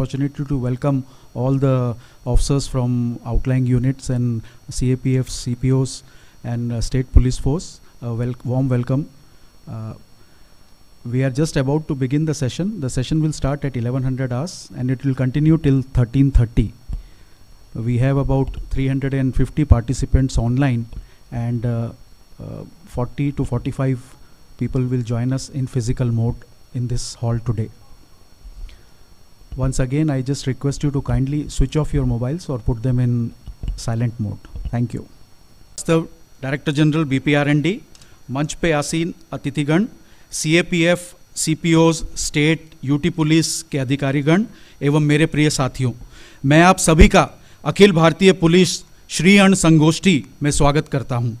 opportunity to welcome all the officers from outlying units and CAPF, CPOs, and uh, state police force. A wel- warm welcome. Uh, we are just about to begin the session. The session will start at 1100 hours and it will continue till 1330. We have about 350 participants online and uh, uh, 40 to 45 people will join us in physical mode in this hall today. Once again, I just request you to kindly switch off your mobiles or put them in silent mode. Thank you. the director general BPRND मंच पे आसीन अतिथिगण CAPF CPOs state UT police के अधिकारीगण एवं मेरे प्रिय साथियों मैं आप सभी का अखिल भारतीय पुलिस श्री अन्न संगोष्ठी में स्वागत करता हूँ।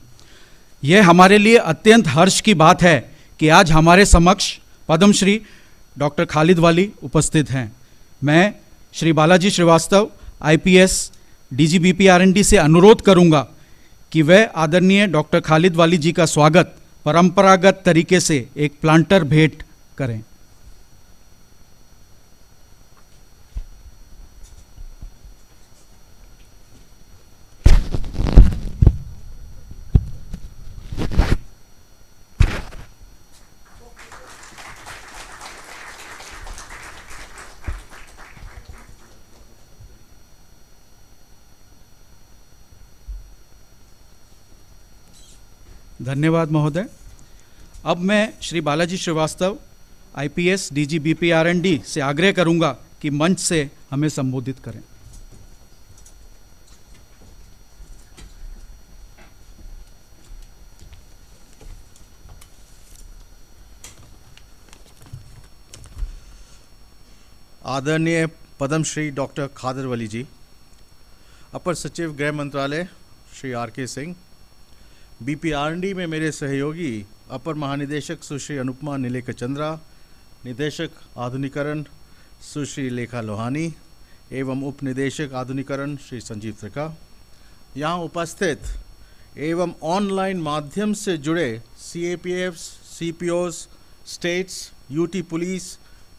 यह हमारे लिए अत्यंत हर्ष की बात है कि आज हमारे समक्ष पद्मश्री डॉक्टर खालिद वाली उपस्थित हैं मैं Shri Balaji Srivastava IPS DG BPRND से अनुरोध करूँगा कि वह आदरणीय डॉक्टर खालिद वाली जी का स्वागत परंपरागत तरीके से एक प्लांटर भेंट करें। धन्यवाद महोदय। अब मैं Shri Balaji Srivastava IPS DG BPRND से आग्रह करूँगा कि मंच से हमें संबोधित करें। आदरणीय पद्मश्री डॉक्टर खादर वली जी, अपर सचिव गृह मंत्रालय Shri R K Singh BPRD में मेरे सहयोगी, अपर महानिदेशक सुश्री अनुपमा नीलेक चंद्रा निदेशक आधुनिकरण सुश्री लेखा लोहानी, एवं उप निदेशक आधुनिकरण श्री संजीव त्रिका। यहाँ उपस्थित एवं ऑनलाइन माध्यम से जुड़े C A P F C P Os states UT police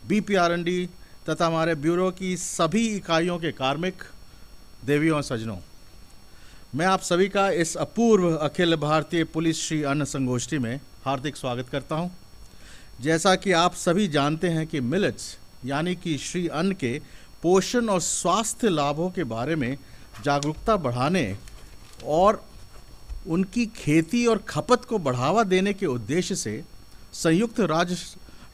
B P R N D तथा हमारे ब्यूरो की सभी इकाइयों के कार्मिक, देवियों सजनों मैं आप सभी का इस अपूर्व अखिल भारतीय पुलिस श्री अन्न संगोष्ठी में हार्दिक स्वागत करता हूँ। जैसा कि आप सभी जानते हैं कि मिलेट्स, यानी कि श्री अन्न के पोषण और स्वास्थ्य लाभों के बारे में जागरूकता बढ़ाने और उनकी खेती और खपत को बढ़ावा देने के उद्देश्य से संयुक्त राज्य,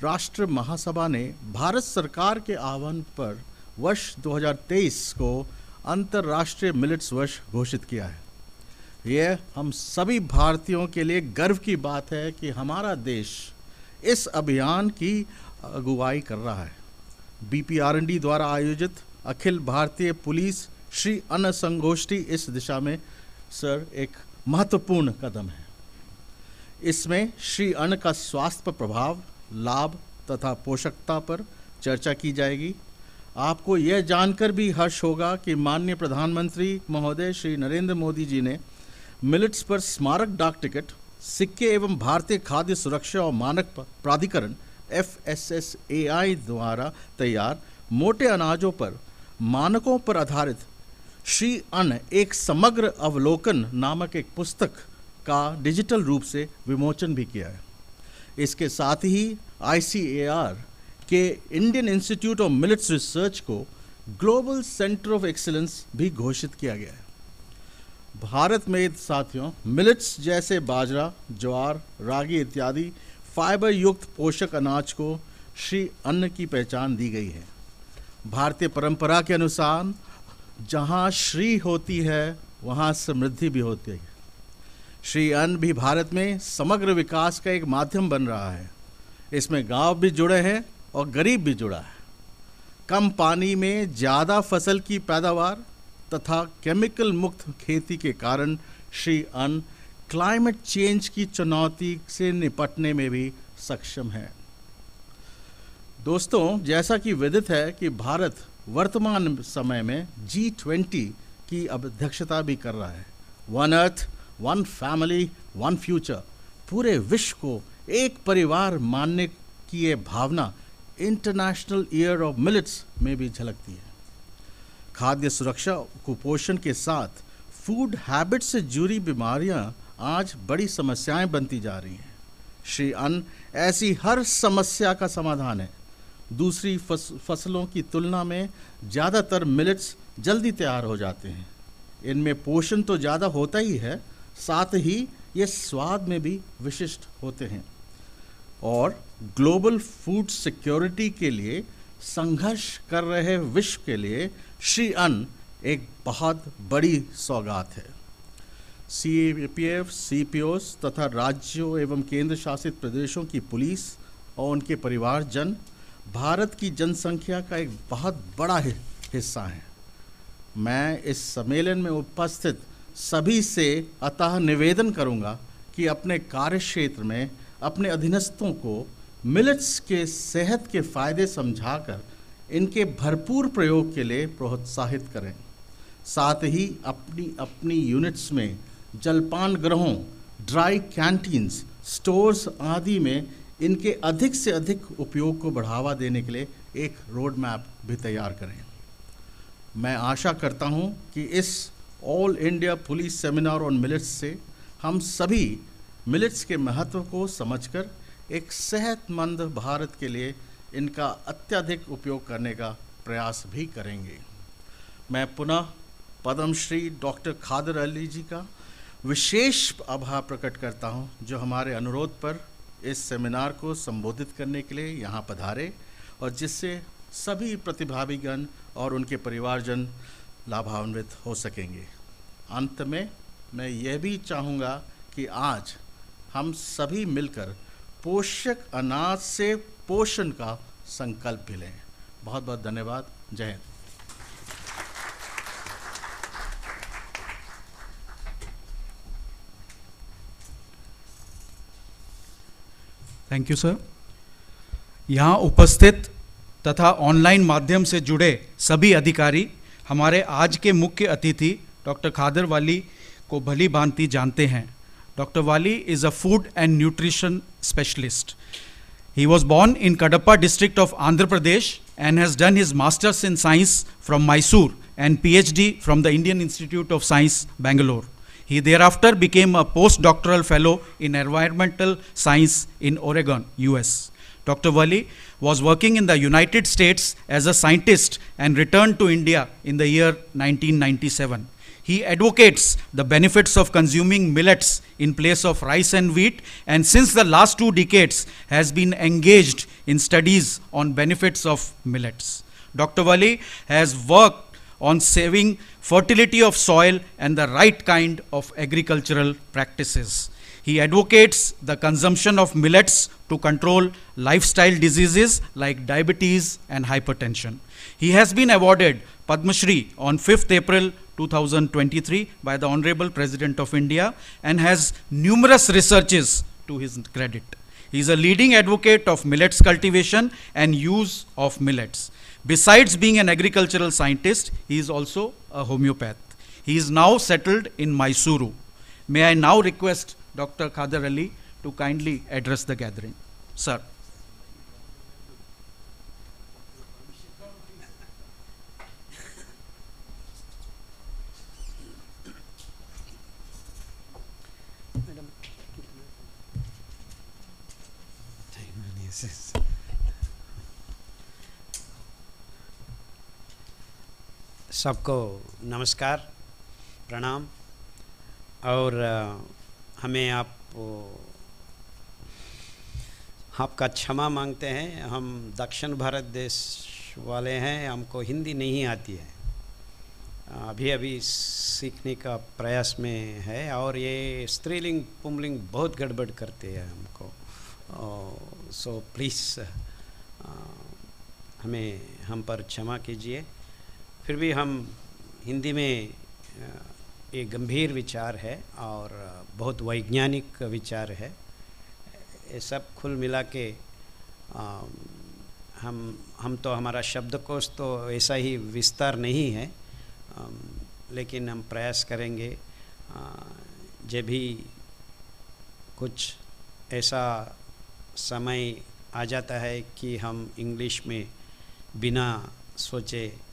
राष्ट्र महासभा ने भारत सरकार के आह्वान पर वर्ष 2023 को अंतर्राष्ट्रीय मिलिट्स वर्ष घोषित किया है। यह हम सभी भारतीयों के लिए गर्व की बात है कि हमारा देश इस अभियान की अगुवाई कर रहा है। बीपीआरएनडी द्वारा आयोजित अखिल भारतीय पुलिस श्री अन्न संगोष्ठी इस दिशा में, सर, एक महत्वपूर्ण कदम है। इसमें श्री अन्न का स्वास्थ्य पर प्रभाव, लाभ तथा पोषकता पर चर्चा की जाएगी। आपको यह जानकर भी हर्ष होगा कि माननीय प्रधानमंत्री महोदय श्री नरेंद्र मोदी जी ने मिलिट्स पर स्मारक डाक टिकट, सिक्के एवं भारतीय खाद्य सुरक्षा और मानक प्राधिकरण F S S A I द्वारा तैयार मोटे अनाजों पर मानकों पर आधारित श्री अन्न एक समग्र अवलोकन नामक एक पुस्तक का डिजिटल रूप से विमोचन भी किया है। इसके साथ ही आईसीएआर के Indian Institute of millets research को ग्लोबल सेंटर ऑफ़ एक्सीलेंस भी घोषित किया गया है। भारत में साथियों मिलिट्स जैसे बाजरा, ज्वार, रागी इत्यादि फाइबर युक्त पोषक अनाज को श्री अन्न की पहचान दी गई है। भारतीय परंपरा के अनुसार जहाँ श्री होती है, वहाँ समृद्धि भी होती है। श्री अन्न भी भारत में समग्र विकास का एक माध्यम बन रहा है। इसमें गाँव भी जुड़े हैं और गरीब भी जुड़ा है। कम पानी में ज़्यादा फ़सल की पैदावार तथा केमिकल मुक्त खेती के कारण श्री अन्न क्लाइमेट चेंज की चुनौती से निपटने में भी सक्षम है। दोस्तों, जैसा कि विदित है कि भारत वर्तमान समय में जी ट्वेंटी की अध्यक्षता भी कर रहा है। One earth one family one future पूरे विश्व को एक परिवार मानने की ये भावना इंटरनेशनल ईयर ऑफ़ मिलेट्स में भी झलकती है। खाद्य सुरक्षा कुपोषण के साथ फ़ूड हैबिट से जुड़ी बीमारियाँ आज बड़ी समस्याएँ बनती जा रही हैं। श्री अन्न ऐसी हर समस्या का समाधान है। दूसरी फस, फ़सलों की तुलना में ज़्यादातर मिलेट्स जल्दी तैयार हो जाते हैं। इनमें पोषण तो ज़्यादा होता ही है साथ ही ये स्वाद में भी विशिष्ट होते हैं। और ग्लोबल फ़ूड सिक्योरिटी के लिए संघर्ष कर रहे विश्व के लिए श्री अन्न एक बहुत बड़ी सौगात है। C P F C P Os तथा राज्यों एवं केंद्र शासित प्रदेशों की पुलिस और उनके परिवारजन भारत की जनसंख्या का एक बहुत बड़ा हिस्सा है। मैं इस सम्मेलन में उपस्थित सभी से अतः निवेदन करूँगा कि अपने कार्य क्षेत्र में अपने अधीनस्थों को मिलेट्स के सेहत के फ़ायदे समझाकर इनके भरपूर प्रयोग के लिए प्रोत्साहित करें। साथ ही अपनी अपनी यूनिट्स में जलपान ग्रहों, ड्राई कैंटीन्स, स्टोर्स आदि में इनके अधिक से अधिक उपयोग को बढ़ावा देने के लिए एक रोड मैप भी तैयार करें। मैं आशा करता हूँ कि इस All India police seminar on millets से हम सभी मिलेट्स के महत्व को समझकर एक सेहतमंद भारत के लिए इनका अत्यधिक उपयोग करने का प्रयास भी करेंगे। मैं पुनः पद्मश्री डॉक्टर खादर अली जी का विशेष आभार प्रकट करता हूँ, जो हमारे अनुरोध पर इस सेमिनार को संबोधित करने के लिए यहाँ पधारे और जिससे सभी प्रतिभावीगण और उनके परिवारजन लाभान्वित हो सकेंगे। अंत में मैं यह भी चाहूँगा कि आज हम सभी मिलकर पोषक अनाज से पोषण का संकल्प भी लें। बहुत बहुत धन्यवाद। जय हिंद। थैंक यू सर यहाँ उपस्थित तथा ऑनलाइन माध्यम से जुड़े सभी अधिकारी, हमारे आज के मुख्य अतिथि डॉक्टर खादर वाली को भली भांति जानते हैं। Dr. Wali is a food and nutrition specialist. He was born in Kadapa district of Andhra Pradesh and has done his masters in science from Mysore and PhD from the Indian Institute of Science, Bangalore. He thereafter became a postdoctoral fellow in environmental science in Oregon, US. Dr. Wali was working in the United States as a scientist and returned to India in the year 1997. He advocates the benefits of consuming millets in place of rice and wheat, and since the last two decades has been engaged in studies on benefits of millets. Dr. Wali has worked on saving fertility of soil and the right kind of agricultural practices. He advocates the consumption of millets to control lifestyle diseases like diabetes and hypertension. He has been awarded Padma Shri on 5th April 2023 by the Honorable President of India and has numerous researches to his credit. He is a leading advocate of millets cultivation and use of millets. Besides being an agricultural scientist, he is also a homeopath. He is now settled in Mysuru. May I now request Dr. Khader Ali to kindly address the gathering. Sir. सबको नमस्कार, प्रणाम। और हमें आप आपका क्षमा मांगते हैं। हम दक्षिण भारत देश वाले हैं, हमको हिंदी नहीं आती है। अभी अभी सीखने का प्रयास में है और ये स्त्रीलिंग पुमलिंग बहुत गड़बड़ करते हैं हमको। सो प्लीज़ हमें, हम पर क्षमा कीजिए। फिर भी हम हिंदी में एक गंभीर विचार है और बहुत वैज्ञानिक विचार है। ये सब खुल मिला के हम हम तो हमारा शब्दकोश तो ऐसा ही विस्तार नहीं है लेकिन हम प्रयास करेंगे जब भी कुछ ऐसा समय आ जाता है कि हम इंग्लिश में बिना सोचे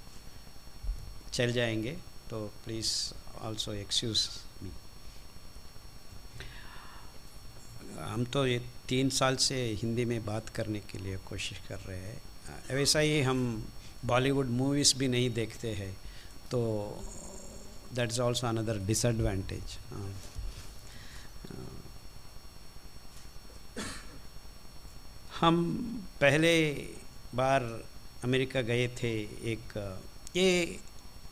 चल जाएँगे तो प्लीज़ ऑल्सो एक्सक्यूज मी हम तो ये तीन साल से हिंदी में बात करने के लिए कोशिश कर रहे हैं। वैसा ही हम बॉलीवुड मूवीज़ भी नहीं देखते हैं तो that is also another disadvantage हम पहले बार अमेरिका गए थे एक, ये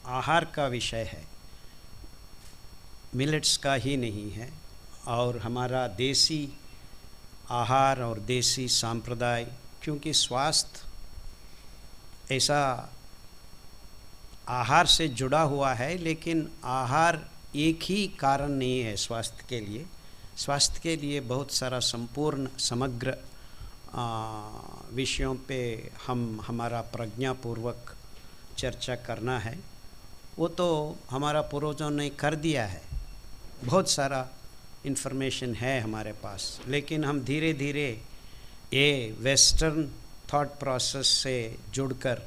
आहार का विषय है। मिलेट्स का ही नहीं है और हमारा देसी आहार और देसी सांप्रदाय, क्योंकि स्वास्थ्य ऐसा आहार से जुड़ा हुआ है, लेकिन आहार एक ही कारण नहीं है स्वास्थ्य के लिए। स्वास्थ्य के लिए बहुत सारा संपूर्ण, समग्र विषयों पे हम, हमारा प्रज्ञापूर्वक चर्चा करना है। वो तो हमारा पूर्वजों ने कर दिया है। बहुत सारा इन्फॉर्मेशन है हमारे पास, लेकिन हम धीरे धीरे ये वेस्टर्न थॉट प्रोसेस से जुड़कर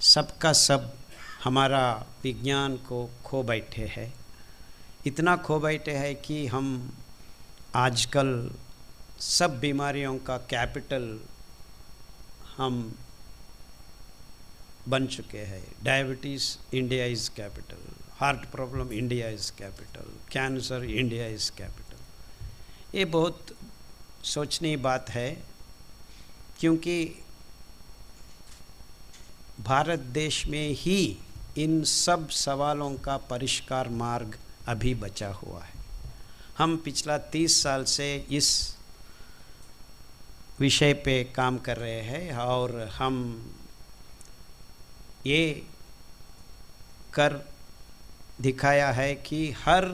सबका सब हमारा विज्ञान को खो बैठे हैं। इतना खो बैठे हैं कि हम आजकल सब बीमारियों का कैपिटल हम बन चुके हैं। Diabetes India is capital heart problem India is capital cancer India is capital ये बहुत सोचने बात है, क्योंकि भारत देश में ही इन सब सवालों का परिष्कार मार्ग अभी बचा हुआ है। हम पिछला तीस साल से इस विषय पे काम कर रहे हैं और हम ये कर दिखाया है कि हर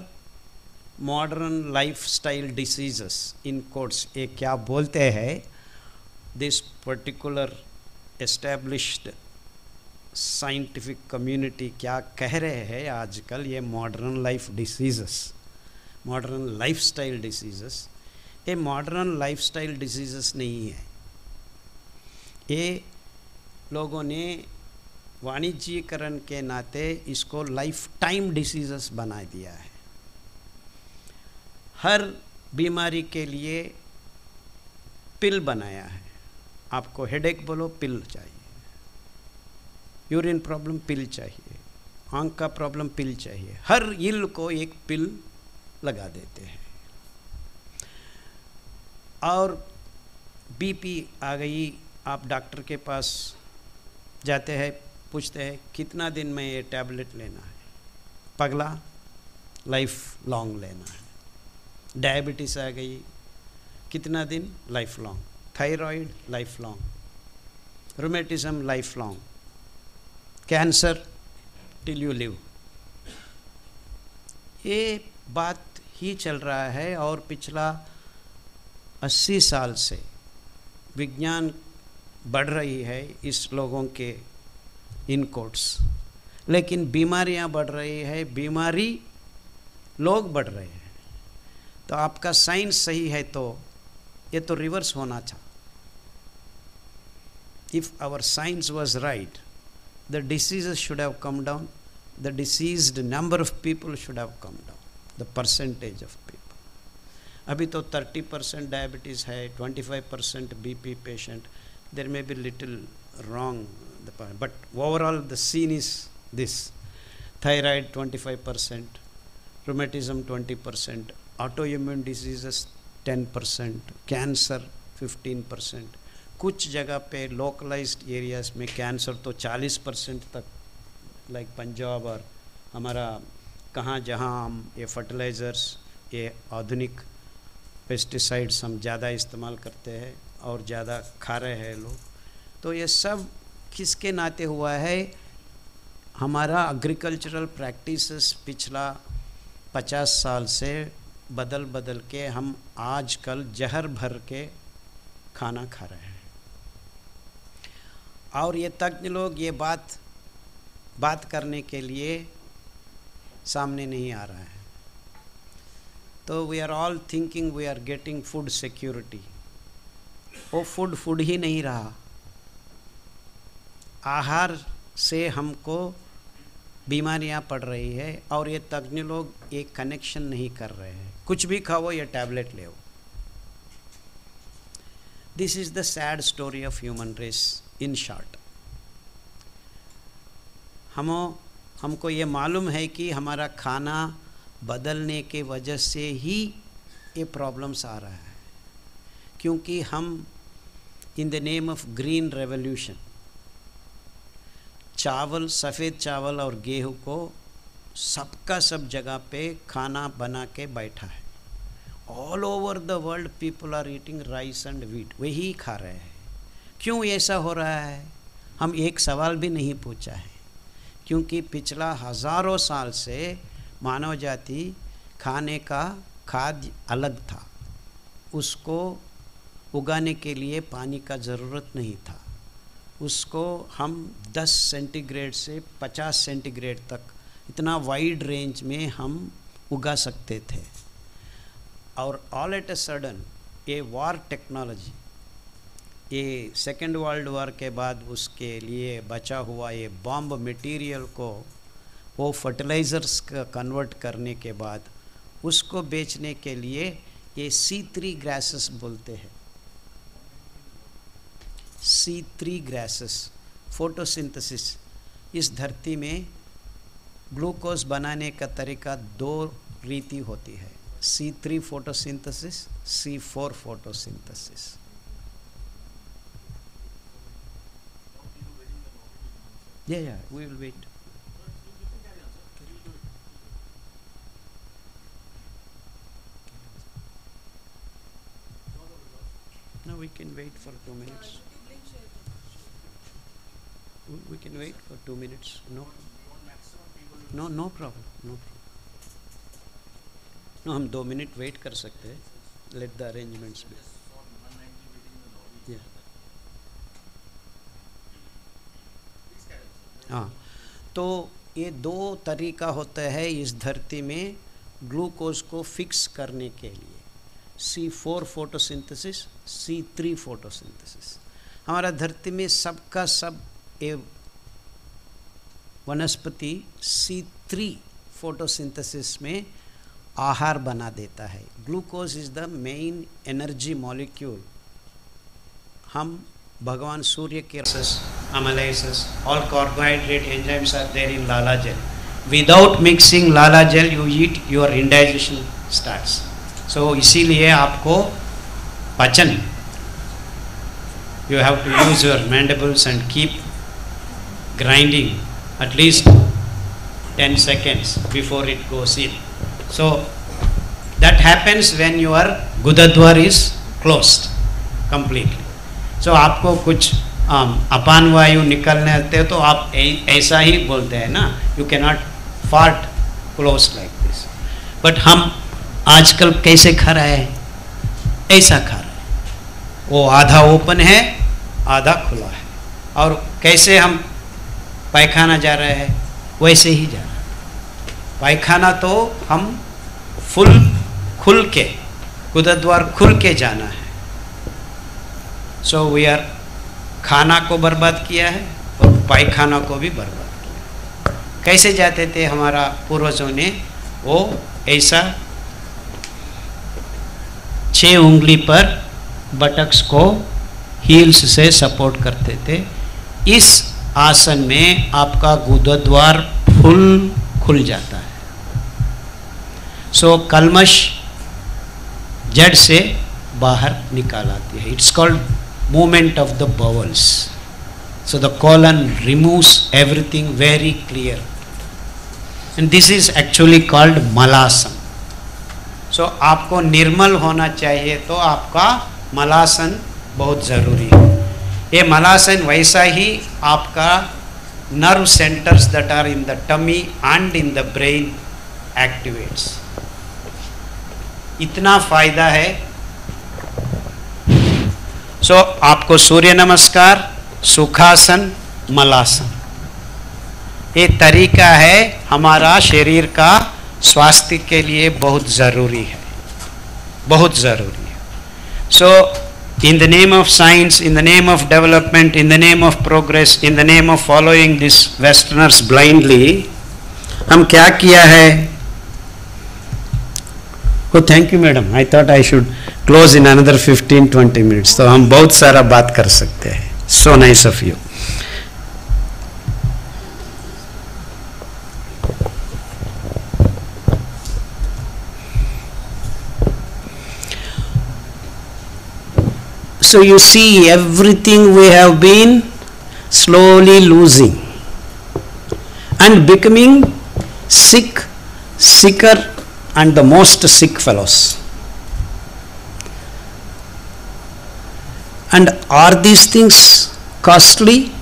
modern lifestyle diseases in courts ये क्या बोलते हैं this particular established scientific community क्या कह रहे हैं आजकल ये modern life diseases modern lifestyle diseases ये मॉडर्न लाइफ स्टाइल डिजीज़स नहीं है। ये लोगों ने वाणिज्यकरण के नाते इसको लाइफ टाइम डिसीज़स बना दिया है। हर बीमारी के लिए पिल बनाया है। आपको हेडेक बोलो पिल चाहिए। यूरिन प्रॉब्लम पिल चाहिए। आँख का प्रॉब्लम पिल चाहिए। हर इल को एक पिल लगा देते हैं। और बीपी आ गई। आप डॉक्टर के पास जाते हैं पूछते हैं, कितना दिन में ये टैबलेट लेना है? पगला लाइफ लॉन्ग लेना है। डायबिटीज़ आ गई, कितना दिन? Lifelong thyroid lifelong rheumatism lifelong cancer till you live ये बात ही चल रहा है और पिछला अस्सी साल से विज्ञान बढ़ रही है इस लोगों के इन कोट्स लेकिन बीमारियाँ बढ़ रही है, बीमारी लोग बढ़ रहे हैं। तो आपका साइंस सही है तो ये तो रिवर्स होना था। If our science was right the diseases should have come down the diseased number of people should have come down the percentage of people अभी तो 30 परसेंट डायबिटीज़ है 25 percent BP patient there may be little wrong but overall the scene is this thyroid 25 percent rheumatism 20 percent autoimmune diseases 10 percent cancer 15 percent कुछ जगह पे localised areas में cancer तो 40 percent तक like Punjab और हमारा कहाँ जहाँ हम ये फर्टिलाइज़र्स ये आधुनिक पेस्टिसाइड्स हम ज़्यादा इस्तेमाल करते हैं और ज़्यादा खा रहे हैं लोग। तो ये सब किसके नाते हुआ है? हमारा एग्रीकल्चरल प्रैक्टिसेस पिछला पचास साल से बदल बदल के हम आजकल जहर भर के खाना खा रहे हैं। और ये तज्ञ लोग ये बात बात करने के लिए सामने नहीं आ रहा है। तो we are all thinking we are getting food security वो फ़ूड फ़ूड ही नहीं रहा। आहार से हमको बीमारियाँ पड़ रही है और ये तज्ञ लोग ये कनेक्शन नहीं कर रहे हैं। कुछ भी खाओ, या टैबलेट ले this is the sad story of human race in short हम, हमको ये मालूम है कि हमारा खाना बदलने के वजह से ही ये प्रॉब्लम्स आ रहा है। क्योंकि हम in the name of green revolution चावल, सफ़ेद चावल और गेहूँ को सबका सब जगह पे खाना बना के बैठा है। All over the world people are eating rice and wheat वही खा रहे हैं। क्यों ऐसा हो रहा है? हम एक सवाल भी नहीं पूछा है। क्योंकि पिछला हज़ारों साल से मानव जाति खाने का खाद्य अलग था। उसको उगाने के लिए पानी का ज़रूरत नहीं था। उसको हम 10 सेंटीग्रेड से 50 सेंटीग्रेड तक, इतना वाइड रेंज में हम उगा सकते थे। और ऑल एट ए सडन ये वार टेक्नोलॉजी ये सेकेंड वर्ल्ड वार के बाद उसके लिए बचा हुआ ये बॉम्ब मटेरियल को, वो फर्टिलाइज़र्स का कन्वर्ट करने के बाद, उसको बेचने के लिए ये सी थ्री ग्रासेस बोलते हैं। सी थ्री ग्रासेस फोटोसिंथेसिस इस धरती में ग्लूकोज बनाने का तरीका दो रीति होती है। C three photosynthesis C four photosynthesis Yeah, we we can wait for two minutes. We, can wait for two minutes. No. No, no problem. No problem. No, हम दो मिनट वेट कर सकते हैं लेट द अरेंजमेंट्स बी. हाँ तो ये दो तरीका होता है इस धरती में ग्लूकोज को फिक्स करने के लिए C four photosynthesis C three photosynthesis हमारा धरती में सबका सब ए वनस्पति सी थ्री फोटोसिंथेसिस में आहार बना देता है। Glucose is the main energy molecule हम भगवान सूर्य के amylases all carbohydrate enzymes are there in लाला जेल विदाउट मिक्सिंग लाला jail you eat your indigestion starts so इसीलिए आपको पचन you have to use your mandibles and keep grinding at least 10 seconds before it goes in so that happens when your gudadwar is closed completely so आपको कुछ um, अपान वायु निकलने आते तो आप ऐसा ही बोलते हैं ना you can not fart close like this but हम आजकल कैसे खा रहे हैं ऐसा खा रहे हैं वो आधा ओपन है आधा खुला है और कैसे हम पायखाना जा रहा है, वैसे ही जा रहा पायखाना तो हम फुल, खुल के गुदद्वार खुल के जाना है। सो वी आर खाना को बर्बाद किया है और पायखाना को भी बर्बाद किया कैसे जाते थे हमारा पूर्वजों ने? वो ऐसा छः उंगली पर बटक्स को हील्स से सपोर्ट करते थे। इस आसन में आपका गुदद्वार फुल खुल जाता है। सो so, कलमश जड़ से बाहर निकाल आती है। It's called movement of the bowels so the colon removes everything very clear and this is actually called malasana so आपको निर्मल होना चाहिए तो आपका मलासन बहुत ज़रूरी है। ये मलासन वैसा ही आपका nerve centers that are in the tummy and in the brain activates. इतना फ़ायदा है। सो so, आपको सूर्य नमस्कार सुखासन मलासन। ये तरीका है हमारा शरीर का स्वास्थ्य के लिए बहुत ज़रूरी है। बहुत ज़रूरी है। सो in the name of science, in the name of development, in the name of progress, in the name of following these westerners blindly, हम क्या किया है oh thank you madam I thought I should close in another 15 20 minutes तो हम बहुत सारा बात कर सकते हैं so nice of you So you see, everything we have been slowly losing and becoming sick, sicker, and the most sick fellows. And are these things costly?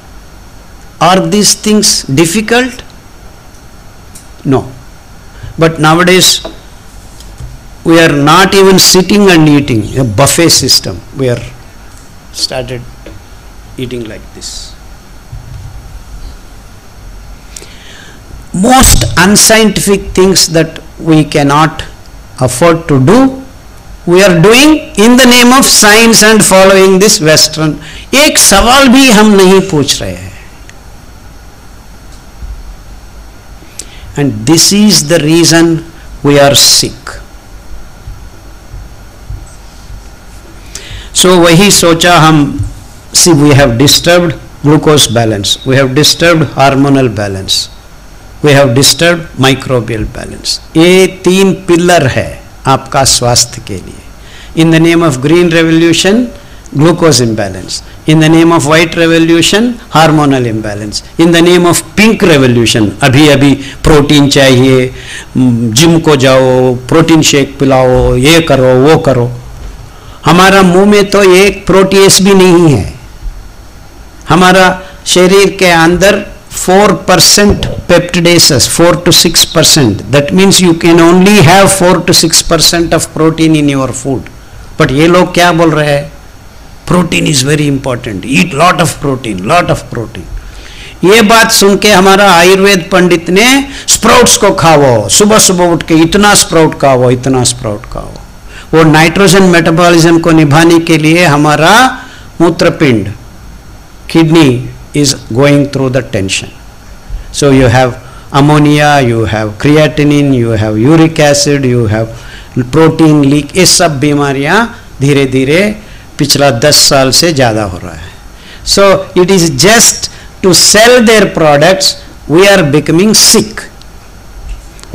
Are these things difficult? No. But nowadays, we are not even sitting and eating, a buffet system. We are started eating like this. Most unscientific things that we cannot afford to do, we are doing in the name of science and following this western. एक सवाल भी हम नहीं पूछ रहे हैं and this is the reason we are sick. So so, वही सोचा हम see we have disturb glucose balance we have disturbed hormonal balance we have disturb microbial balance ये तीन पिलर है आपका स्वास्थ्य के लिए। In the name of green revolution glucose imbalance in the name of white revolution hormonal imbalance in the name of pink revolution अभी अभी protein चाहिए mm, जिम को जाओ प्रोटीन शेक पिलाओ ये करो वो करो। हमारा मुँह में तो एक प्रोटीएस भी नहीं है। हमारा शरीर के अंदर four percent peptidases four to six percent that means you can only have four to six percent of protein in your food but ये लोग क्या बोल रहे हैं? Protein is very important eat lot of protein lot of protein ये बात सुन के हमारा आयुर्वेद पंडित ने स्प्राउट्स को खाओ। सुबह सुबह उठ के इतना स्प्राउट खाओ, इतना स्प्राउट खाओ। वो नाइट्रोजन मेटाबॉलिज्म को निभाने के लिए हमारा मूत्रपिंड kidney is going through the tension. So you have ammonia, you have creatinine, you have uric acid, you have protein leak. ये सब बीमारियाँ धीरे धीरे पिछला दस साल से ज़्यादा हो रहा है so it is just to sell their products we are becoming sick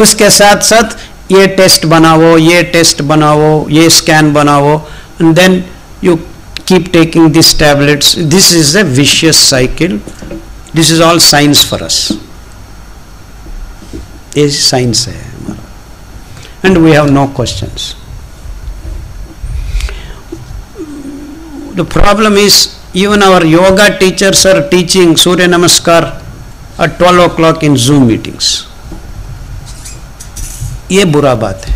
उसके साथ साथ ये टेस्ट बनाओ ये टेस्ट बनाओ ये स्कैन बनाओ and then you keep taking these tablets. This is a vicious cycle. This is all science for us. ये साइंस है हमारा and we have no questions the problem is even our yoga teachers are teaching surya namaskar at 12 o'clock in zoom meetings ये बुरा बात है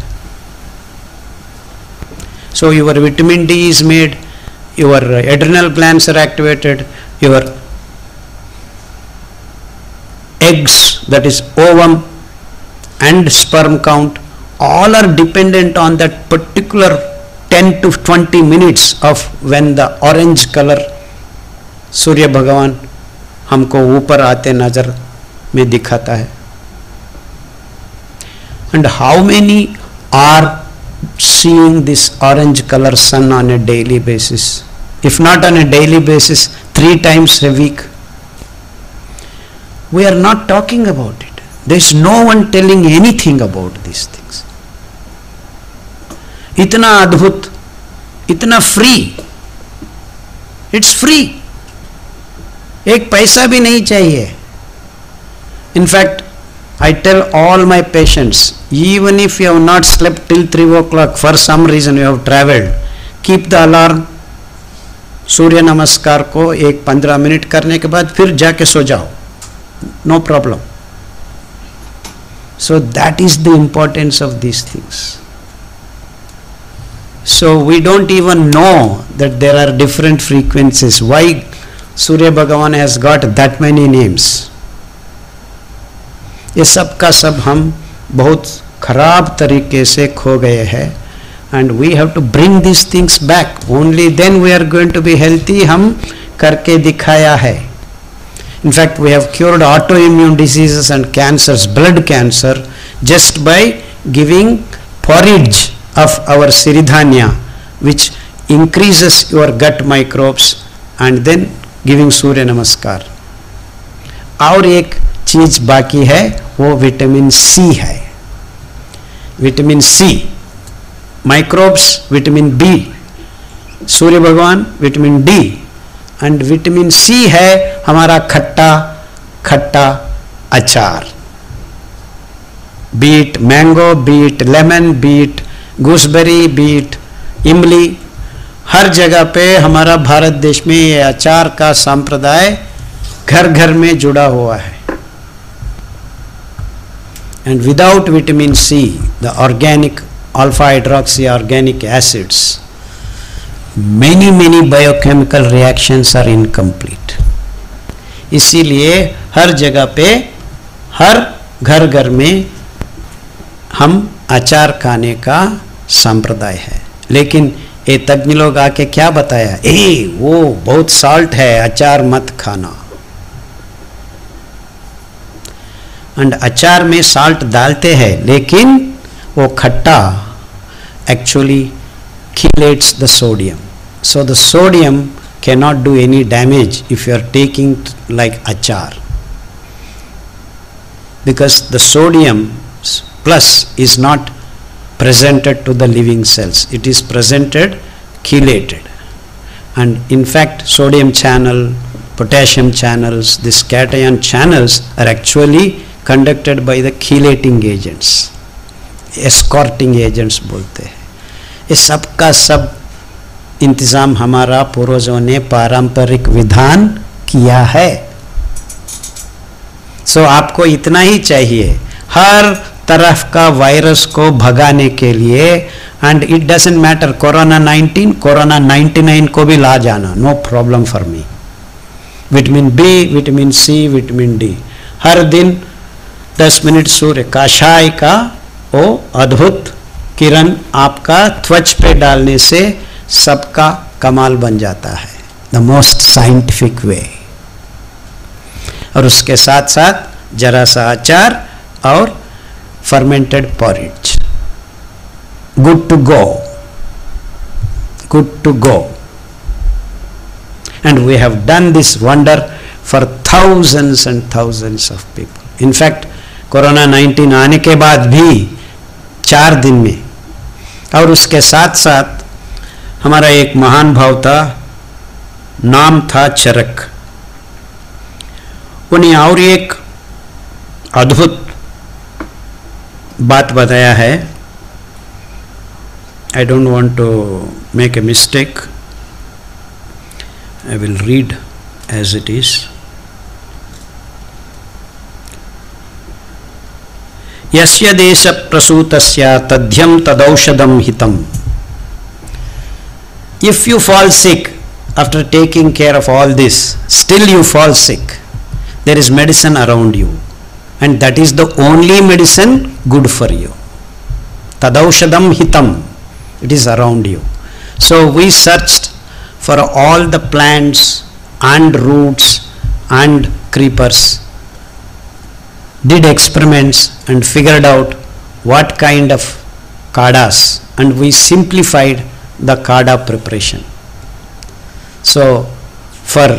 so your vitamin d is made your adrenal glands are activated, your eggs, that is ovum and sperm count, all are dependent on that particular 10 to 20 minutes of when the orange color सूर्य भगवान हमको ऊपर आते नज़र में दिखाता है And how many are seeing this orange color sun on a daily basis. If not on a daily basis, three times a week. We are not talking about it. There is no one telling anything about these things. इतना अद्भुत इतना free it's free एक पैसा भी नहीं चाहिए in fact I tell all my patients, even if you have not slept till 3 o'clock, for some reason you have traveled, keep the alarm. सूर्य नमस्कार को एक पंद्रह मिनट करने के बाद फिर जाके सो जाओ no problem so that is the importance of these things so we don't even know that there are different frequencies why Surya bhagwan has got that many names ये सब का सब हम बहुत खराब तरीके से खो गए हैं and we have to bring these things back. Only then we are going to be healthy. हम करके दिखाया है. In fact, we have cured autoimmune diseases and cancers, blood cancer, just by giving porridge of our siridhanya, which increases your gut microbes, and then giving सूर्य नमस्कार और एक चीज़ बाकी है, वो vitamin C है। Vitamin C microbes vitamin B Surya भगवान, vitamin D and vitamin C है हमारा खट्टा खट्टा अचार। Be it mango, be it lemon, be it gooseberry, be it imli, हर जगह पे हमारा भारत देश में ये अचार का संप्रदाय घर घर में जुड़ा हुआ है। And without vitamin C, the organic alpha hydroxy organic acids, many many biochemical reactions are incomplete. इसीलिए हर जगह पे हर घर घर में हम अचार खाने का संप्रदाय है लेकिन ये तज्ञ लोग आके क्या बताया ए वो बहुत साल्ट है अचार मत खाना एंड अचार में साल्ट डालते हैं लेकिन वो खट्टा actually chelates the sodium so the sodium can not do any damage if you are taking like achar because the sodium plus is not presented to the living cells it is presented chelated and in fact sodium channel potassium channels this cation channels are actually conducted by the chelating agents, escorting agents बोलते हैं। ये सब का सब इंतज़ाम हमारा पूर्वजों ने पारंपरिक विधान किया है। सो so, आपको इतना ही चाहिए हर तरफ़ का वायरस को भगाने के लिए and it doesn't matter corona 19 corona 99 को भी ला जाना no problem for me vitamin B vitamin C vitamin D हर दिन दस मिनट सूर्य काशाय का ओ अद्भुत किरण आपका त्वच पे डालने से सबका कमाल बन जाता है। द मोस्ट साइंटिफिक वे और उसके साथ साथ जरा सा आचार और fermented porridge good to go good to go and we have done this wonder for thousands and thousands of people in fact corona 19 आने के बाद भी चार दिन में। और उसके साथ साथ हमारा एक महान भाव था, नाम था चरक। उन्हें और एक अद्भुत बात बताया है। I don't want to make a mistake I will read as it is ಯಸ್ಯ ದೇಶ ಪ್ರಸೂತಸ್ಯ ತದ್ಯಂ ತದೌಷಧಂ ಹಿತಂ if you fall sick after taking care of all this still you fall sick there is medicine around you and that is the only medicine good for you. Tadaushadam hitam it is around you. So we searched for all the plants and roots and creepers did experiments and figured out what kind of kadas and we simplified the kada preparation. So for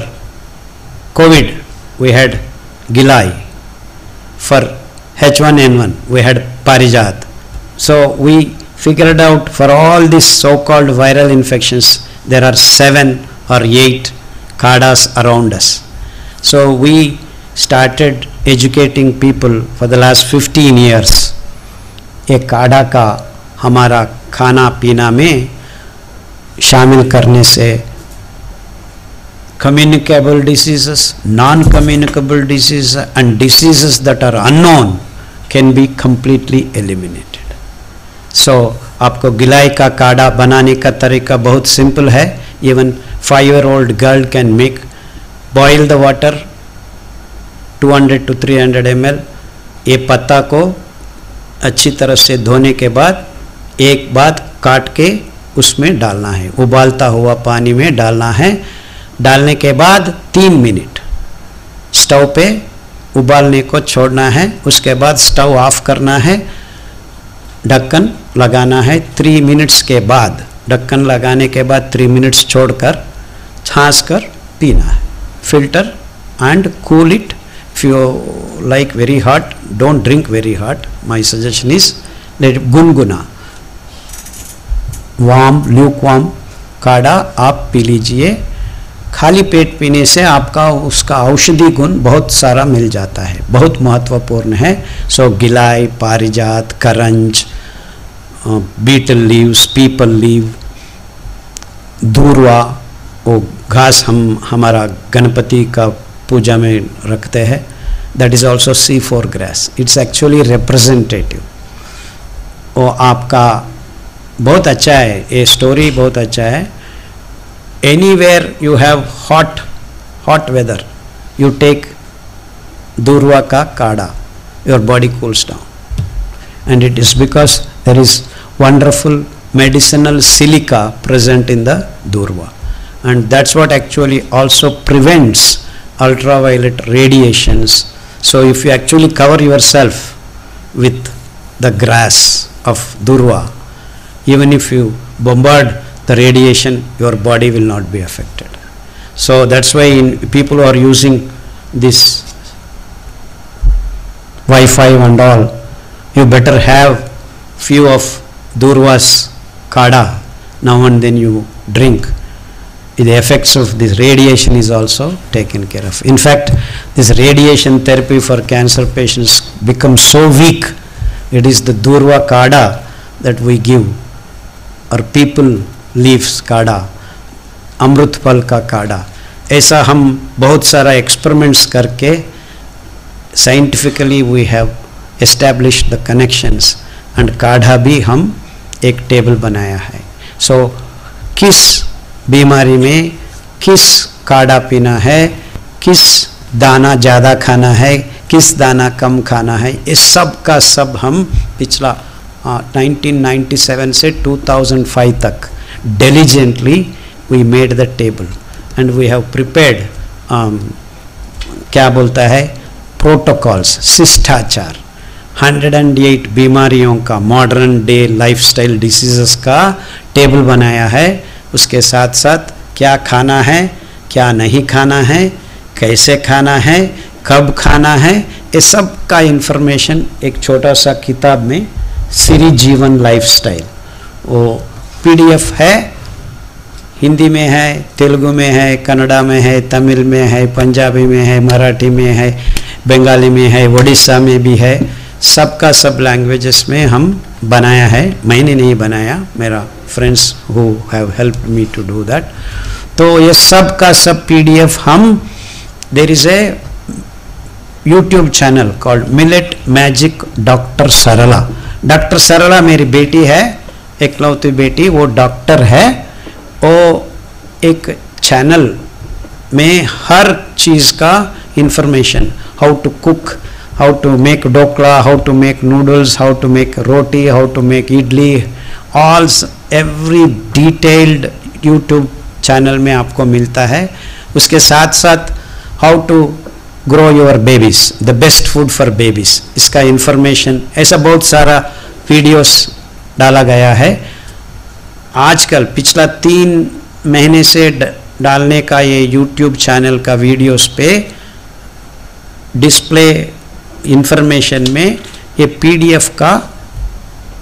COVID we had gilai for H1N1 we had Parijat. So we figured out for all these so-called viral infections there are seven or eight kadas around us. So we started educating people for the last 15 years. ये काढ़ा का हमारा खाना पीना में शामिल करने से communicable diseases, non-communicable diseases and diseases that are unknown can be completely eliminated. So आपको गिलाई का काढ़ा बनाने का तरीका बहुत सिंपल है even five year old girl can make boil the water 200 to 300 M ये पत्ता को अच्छी तरह से धोने के बाद एक बात काट के उसमें डालना है। उबालता हुआ पानी में डालना है। डालने के बाद तीन मिनट स्टव पे उबालने को छोड़ना है। उसके बाद स्टव ऑफ़ करना है। ढक्कन लगाना है। थ्री मिनट्स के बाद, ढक्कन लगाने के बाद थ्री मिनट्स छोड़कर छाछ कर पीना है। Filter and cool it if you like very hot, don't drink very hot. My suggestion is let गुनगुना वार्म ल्यूकवार्म काढ़ा आप पी लीजिए। खाली पेट पीने से आपका उसका औषधि गुण बहुत सारा मिल जाता है। बहुत महत्वपूर्ण है। सो गिलाई, पारिजात, करंज बीटल लीव्स पीपल लीव दूरवा, वो घास हम, हमारा गणपति का पूजा में रखते हैं। that is also C four grass it's actually representative वो आपका बहुत अच्छा है ये स्टोरी बहुत अच्छा है anywhere you have hot hot weather you take durva का kadha your body cools down and it is because there is wonderful medicinal silica present in the durva and that's what actually also prevents ultraviolet radiations so if you actually cover yourself with the grass of durva even if you bombard the radiation your body will not be affected. So that's why in people are using this wi-fi and all you better have few of durva's kada. Now and then you drink the effects of this radiation is also taken care of in fact this radiation therapy for cancer patients becomes so weak it is the durva kada that we give or people leaves kada अमृत फल का काढ़ा ऐसा हम बहुत सारा experiments करके scientifically we have establish the connections and काढ़ा भी हम एक टेबल बनाया है so, किस बीमारी में किस काढ़ा पीना है किस दाना ज़्यादा खाना है किस दाना कम खाना है ये सब का सब हम पिछला uh, 1997 से 2005 तक we made the table and we have prepared um, क्या बोलता है प्रोटोकॉल्स शिष्टाचार 108 बीमारियों का मॉडर्न डे लाइफस्टाइल डिसीजेस का टेबल बनाया है। उसके साथ साथ क्या खाना है, क्या नहीं खाना है, कैसे खाना है, कब खाना है, ये सब का इंफॉर्मेशन एक छोटा सा किताब में श्री जीवन लाइफस्टाइल वो पीडीएफ है, हिंदी में है, तेलुगु में है, कन्नड़ा में है, तमिल में है, पंजाबी में है, मराठी में है, बंगाली में है उड़ीसा में भी है। सबका सब लैंग्वेजेस में हम बनाया है, मैंने नहीं बनाया, मेरा friends who have help me to do that तो ये सब का सब पीडीएफ हम there is a YouTube channel called millet magic doctor Sarla doctor Sarla मेरी बेटी है एकलौती बेटी वो डॉक्टर है। वो एक चैनल में हर चीज़ का information how to cook how to make dokla, how to make noodles, how to make roti, how to make idli, all every detailed YouTube channel में आपको मिलता है। उसके साथ साथ how to grow your babies the best food for babies इसका information ऐसा बहुत सारा वीडियोस डाला गया है। आजकल पिछला तीन महीने से डालने का ये यूट्यूब चैनल का वीडियोस पे डिस्प्ले इंफॉर्मेशन में ये पीडीएफ का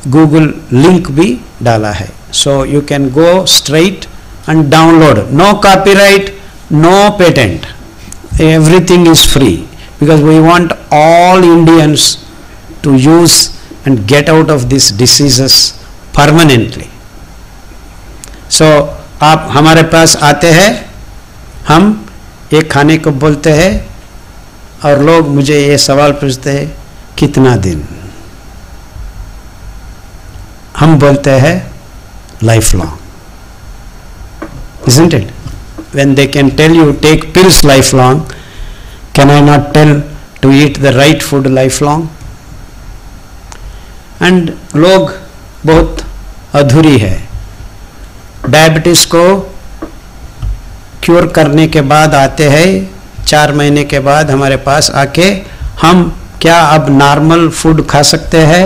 गूगल लिंक भी डाला है। So you can go straight and download no copyright no patent everything is free because we want all Indians to use and get out of these diseases permanently. So आप हमारे पास आते हैं हम एक खाने को बोलते हैं और लोग मुझे ये सवाल पूछते हैं कितना दिन हम बोलते हैं life long isn't it when they can tell you take pills lifelong can i not tell to eat the right food lifelong and लोग बहुत अधूरी है डायबिटीज़ को क्योर करने के बाद आते हैं चार महीने के बाद हमारे पास आके हम क्या अब नॉर्मल फ़ूड खा सकते हैं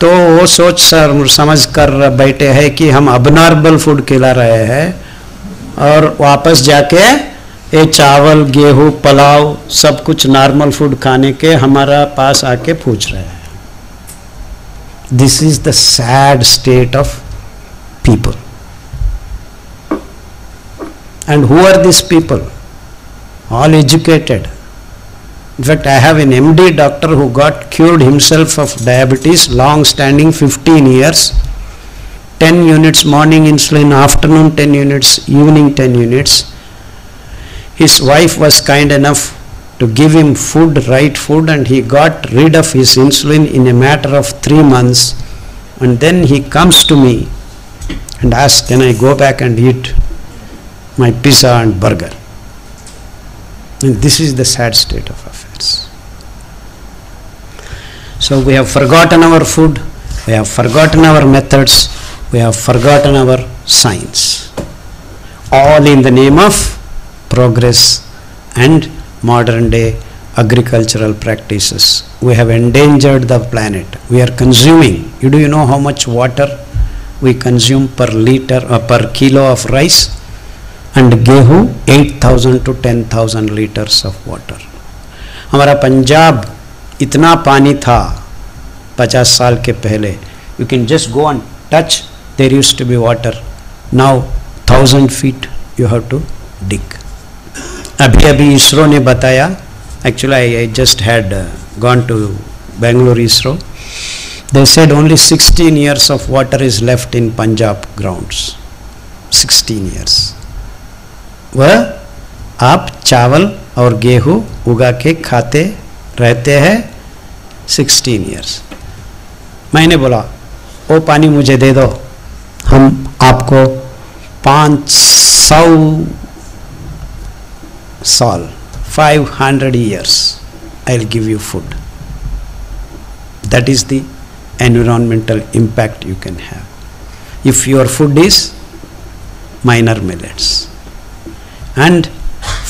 तो वो सोच सर समझ कर बैठे हैं कि हम अब नॉर्मल फ़ूड खिला रहे हैं और वापस जाके ये चावल, गेहूँ, पुलाव, सब कुछ नॉर्मल फ़ूड खाने के हमारा पास आके पूछ रहे हैं। This is the sad state of people and who are this people all educated. In fact, I have an MD doctor who got cured himself of diabetes, long standing 15 years. 10 units morning insulin, afternoon 10 units, evening 10 units. His wife was kind enough to give him food, right food, and he got rid of his insulin in a matter of three months. And then he comes to me and asks, Can I go back and eat my pizza and burger? And this is the sad state of. So we have forgotten our food, we have forgotten our methods, we have forgotten our science. All in the name of progress and modern day agricultural practices. We have endangered the planet. We are consuming. You do you know how much water we consume per liter or per kilo of rice? And गेहूँ 8000 to 10000 liters of water. हमारा पंजाब इतना पानी था पचास साल के पहले you can just go and touch there used to be water now thousand feet you have to dig अभी अभी इसरो ने बताया actually I I just had gone to Bangalore ISRO they said only 16 years of water is left in Punjab grounds. 16 years. वह आप चावल और गेहूँ उगा के खाते रहते हैं सिक्सटीन ईयर्स मैंने बोला वो पानी मुझे दे दो, हम आपको पाँच सौ साल five hundred years I will give you food that is the environmental impact you can have if your food is minor millets and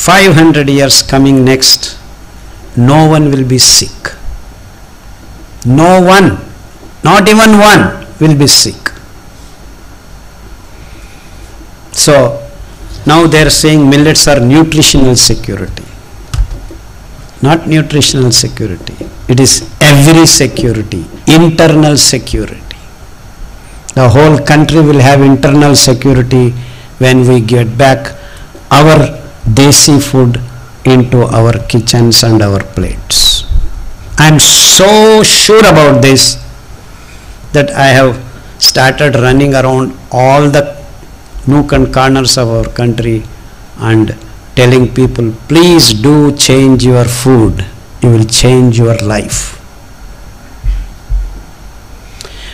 five hundred years coming next no one will be sick. No one, not even one, will be sick. So, now they are saying millets are nutritional security. Not nutritional security, it is every security, internal security. The whole country will have internal security when we get back our desi food into our kitchens and our plates. I am so sure about this that I have started running around all the nook and corners of our country and telling people, please do change your food, you will change your life.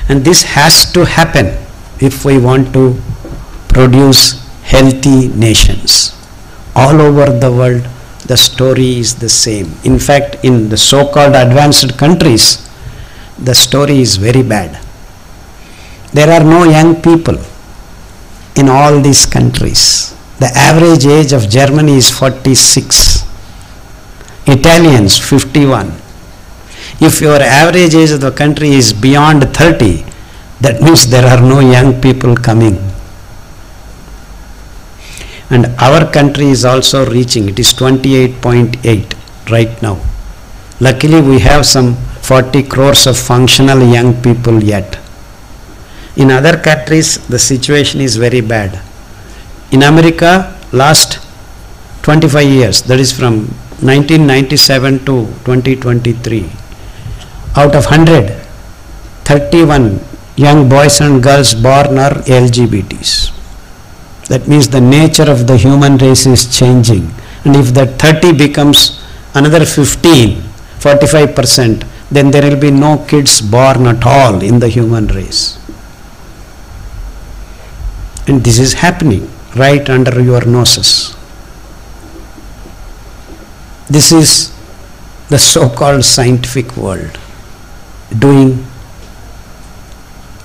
And this has to happen if we want to produce healthy nations. All over the world, the story is the same. In fact, in the so called advanced countries, the story is very bad. There are no young people in all these countries. The average age of Germany is 46, Italians 51. If your average age of the country is beyond 30, that means there are no young people coming. And our country is also reaching, it is 28.8 right now. Luckily, we have some 40 crores of functional young people yet. In other countries, the situation is very bad. In America, last 25 years, that is from 1997 to 2023, out of 100, 31 young boys and girls born are LGBTs. That means the nature of the human race is changing. And if that 30 becomes another 15, 45%, then there will be no kids born at all in the human race. And this is happening right under your noses. This is the so called scientific world doing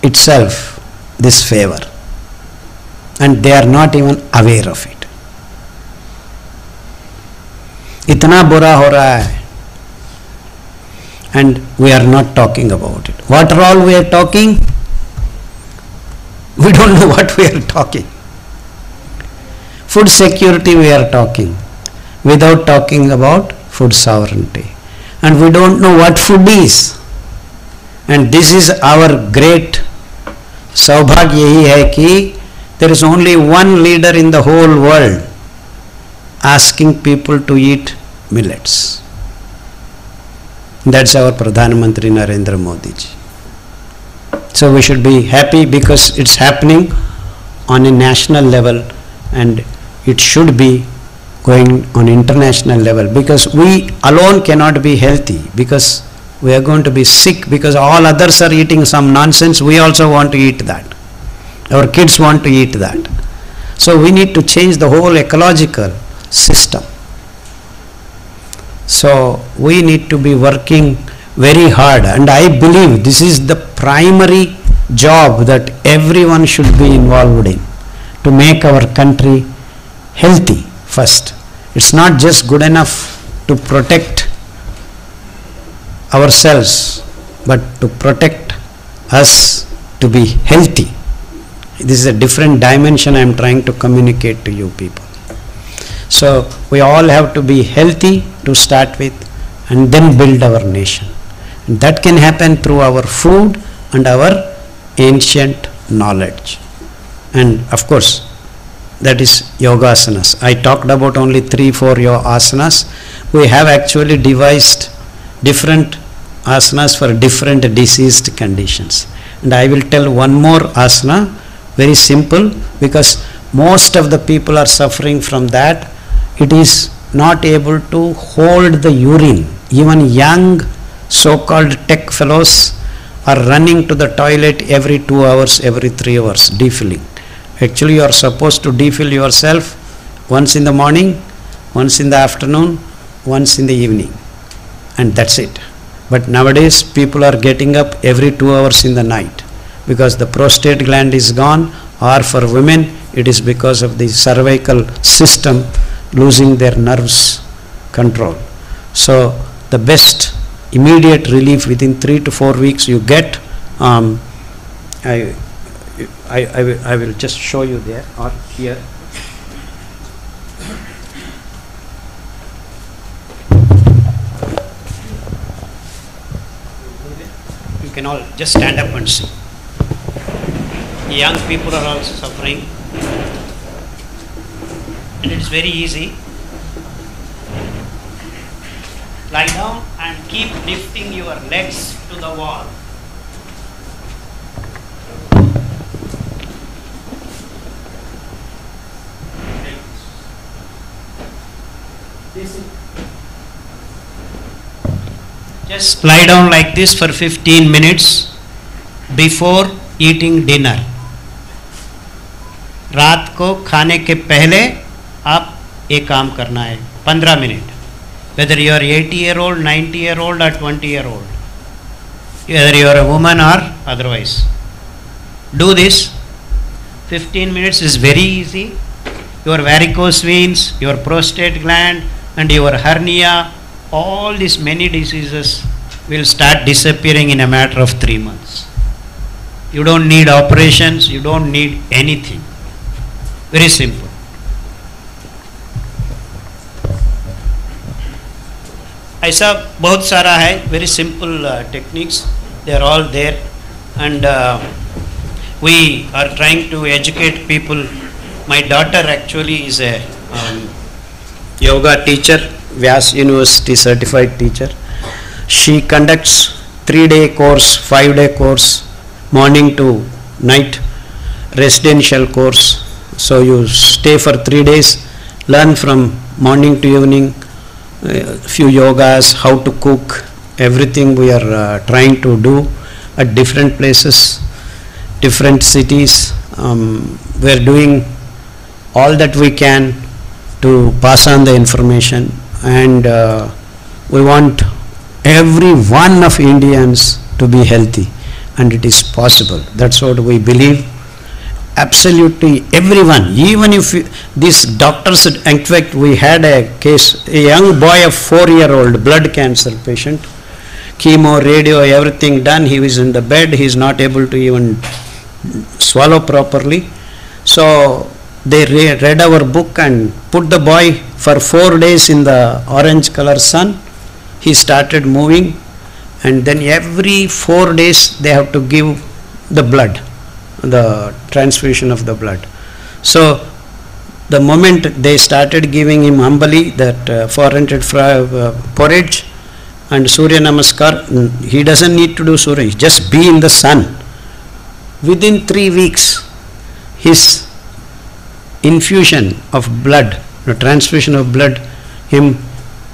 itself this favor and they are not even aware of it इतना बुरा हो रहा है and we are not talking about it what are all we are talking we don't know what we are talking food security we are talking without talking about food sovereignty and we don't know what food is and this is our great सौभाग्य यही है कि there is only one leader in the whole world asking people to eat millets. That's our pradhan mantri narendra modi ji. So we should be happy because it's happening on a national level and it should be going on international level because we alone cannot be healthy because we are going to be sick because all others are eating some nonsense. We also want to eat that our kids want to eat that. So we need to change the whole ecological system. So we need to be working very hard and i believe this is the primary job that everyone should be involved in to make our country healthy first. It's not just good enough to protect ourselves but to protect us to be healthy this is a different dimension i am trying to communicate to you people. So we all have to be healthy to start with and then build our nation. And that can happen through our food and our ancient knowledge. And of course that is yoga asanas i talked about only 3 4 yoga asanas. We have actually devised different asanas for different diseased conditions. And i will tell one more asana very simple because most of the people are suffering from that. It is not able to hold the urine. Even young so called tech fellows are running to the toilet every 2 hours every 3 hours defilling. Actually you are supposed to defill yourself once in the morning once in the afternoon once in the evening. And that's it. But nowadays people are getting up every 2 hours in the night because the prostate gland is gone or for women it is because of the cervical system losing their nerves control. So the best immediate relief within 3 to 4 weeks you get um, I, I, I, will, I will just show you there or here. You can all just stand up and see young people are also suffering. And it's very easy. Lie down and keep lifting your legs to the wall. Just lie down like this for 15 minutes before eating dinner रात को खाने के पहले आप एक काम करना है, पंद्रह minute. Whether you are eighty year old ninety year old और twenty year old whether you are a woman और otherwise do this fifteen minutes is very easy your varicose veins your prostate gland and your hernia all this many diseases will start disappearing in a matter of three months you don't need operation you don't need anything very simple ऐसा बहुत सारा है very simple techniques they are all there and we are trying to educate people my daughter actually is a yoga teacher vyas university certified teacher she conducts 3 day course 5 day course morning to night residential course so you stay for 3 days learn from morning to evening uh, few yogas how to cook everything we are uh, trying to do at different places different cities um, we are doing all that we can to pass on the information and uh, we want every one of Indians to be healthy and it is possible. That's what we believe. Absolutely everyone, even if these doctors, in fact, we had a case, a young boy of four-year-old blood cancer patient, chemo, radio, everything done, he was in the bed, he is not able to even swallow properly. So they re- read our book and put the boy for four days in the orange color sun. He started moving, and then every four days they have to give the blood, the transfusion of the blood. So the moment they started giving him ambali, that uh, 400 fry, uh, porridge, and Surya Namaskar, he doesn't need to do Surya, just be in the sun. Within three weeks, his infusion of blood, the transfusion of blood, him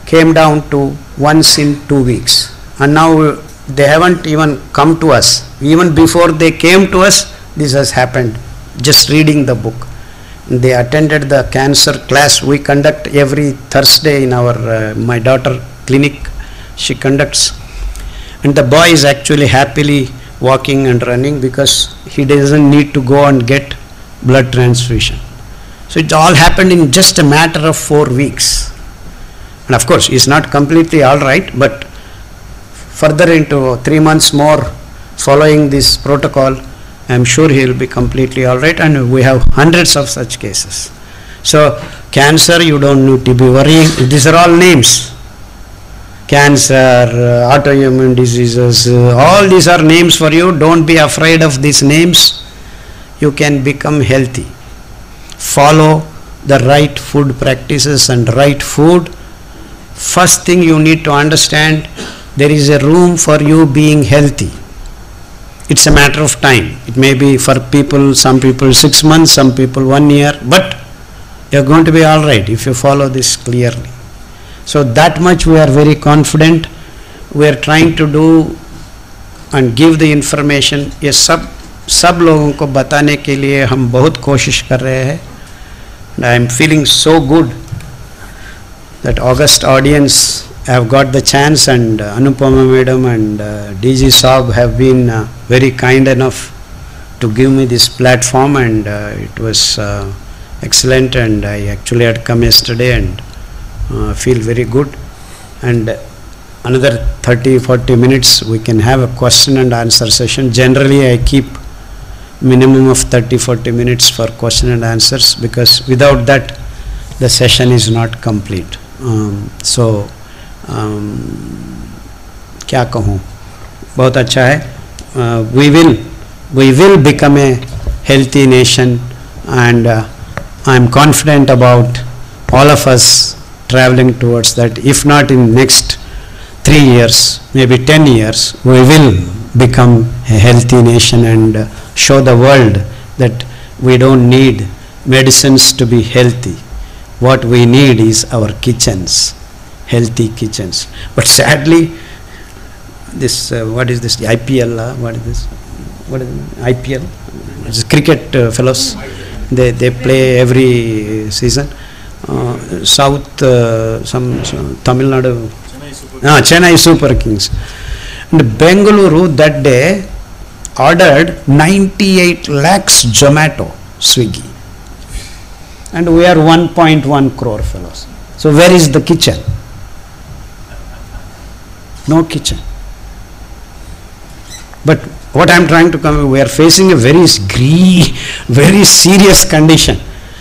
came down to once in two weeks. And now they haven't even come to us. Even before they came to us, this has happened. Just reading the book. They attended the cancer class we conduct every Thursday in our uh, my daughter clinic. She conducts, and the boy is actually happily walking and running because he doesn't need to go and get blood transfusion. So it all happened in just a matter of four weeks. And of course, he's not completely all right, but further into three months more following this protocol, I'm sure he will be completely all right, and we have hundreds of such cases. So, cancer, you don't need to be worrying. These are all names. Cancer, uh, autoimmune diseases, uh, all these are names for you. Don't be afraid of these names. You can become healthy. Follow the right food practices and right food. First thing you need to understand there is a room for you being healthy It's a matter of time. It may be for people, some people six months, some people one year, but you're going to be all right if you follow this clearly. So, that much we are very confident. We are trying to do and give the information. ये सब सब लोगों को बताने के लिए हम बहुत कोशिश कर रहे हैं I am feeling so good that August audience have got the chance and uh, Anupama madam and uh, DG Saab have been uh, very kind enough to give me this platform and uh, it was uh, excellent and I actually had come yesterday and uh, feel very good. And another 30 40 minutes we can have a question and answer session. Generally I keep minimum of 30 40 minutes for question and answers because without that the session is not complete. Um, so क्या कहूँ बहुत अच्छा है we will we will become a healthy nation and uh, I am confident about all of us traveling towards that if not in next three years maybe 10 years we will become a healthy nation and uh, show the world that we don't need medicines to be healthy what we need is our kitchens, healthy kitchens. But sadly, this uh, what is this IPL? Uh, what is this? What is? IPL? It's cricket uh, fellows. They they play every season. Uh, South uh, some, some Tamil Nadu. Ah, Chennai Super Kings. And Bengaluru that day ordered 98 lakhs Zomato, Swiggy and we are 1.1 crore fellows. So where is the kitchen? No kitchen. But what I am trying to come, we are facing a very very serious condition.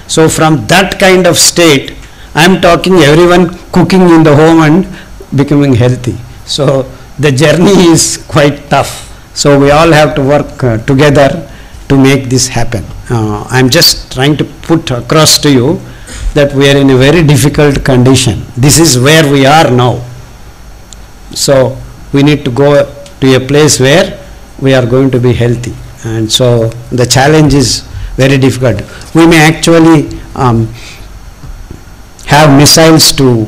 So from that kind of state, I am talking everyone cooking in the home and becoming healthy. So the journey is quite tough. So we all have to work uh, together to make this happen. Uh, I am just trying to put across to you that we are in a very difficult condition. This is where we are now. So we need to go to a place where we are going to be healthy. And so the challenge is very difficult. We may actually um, have missiles to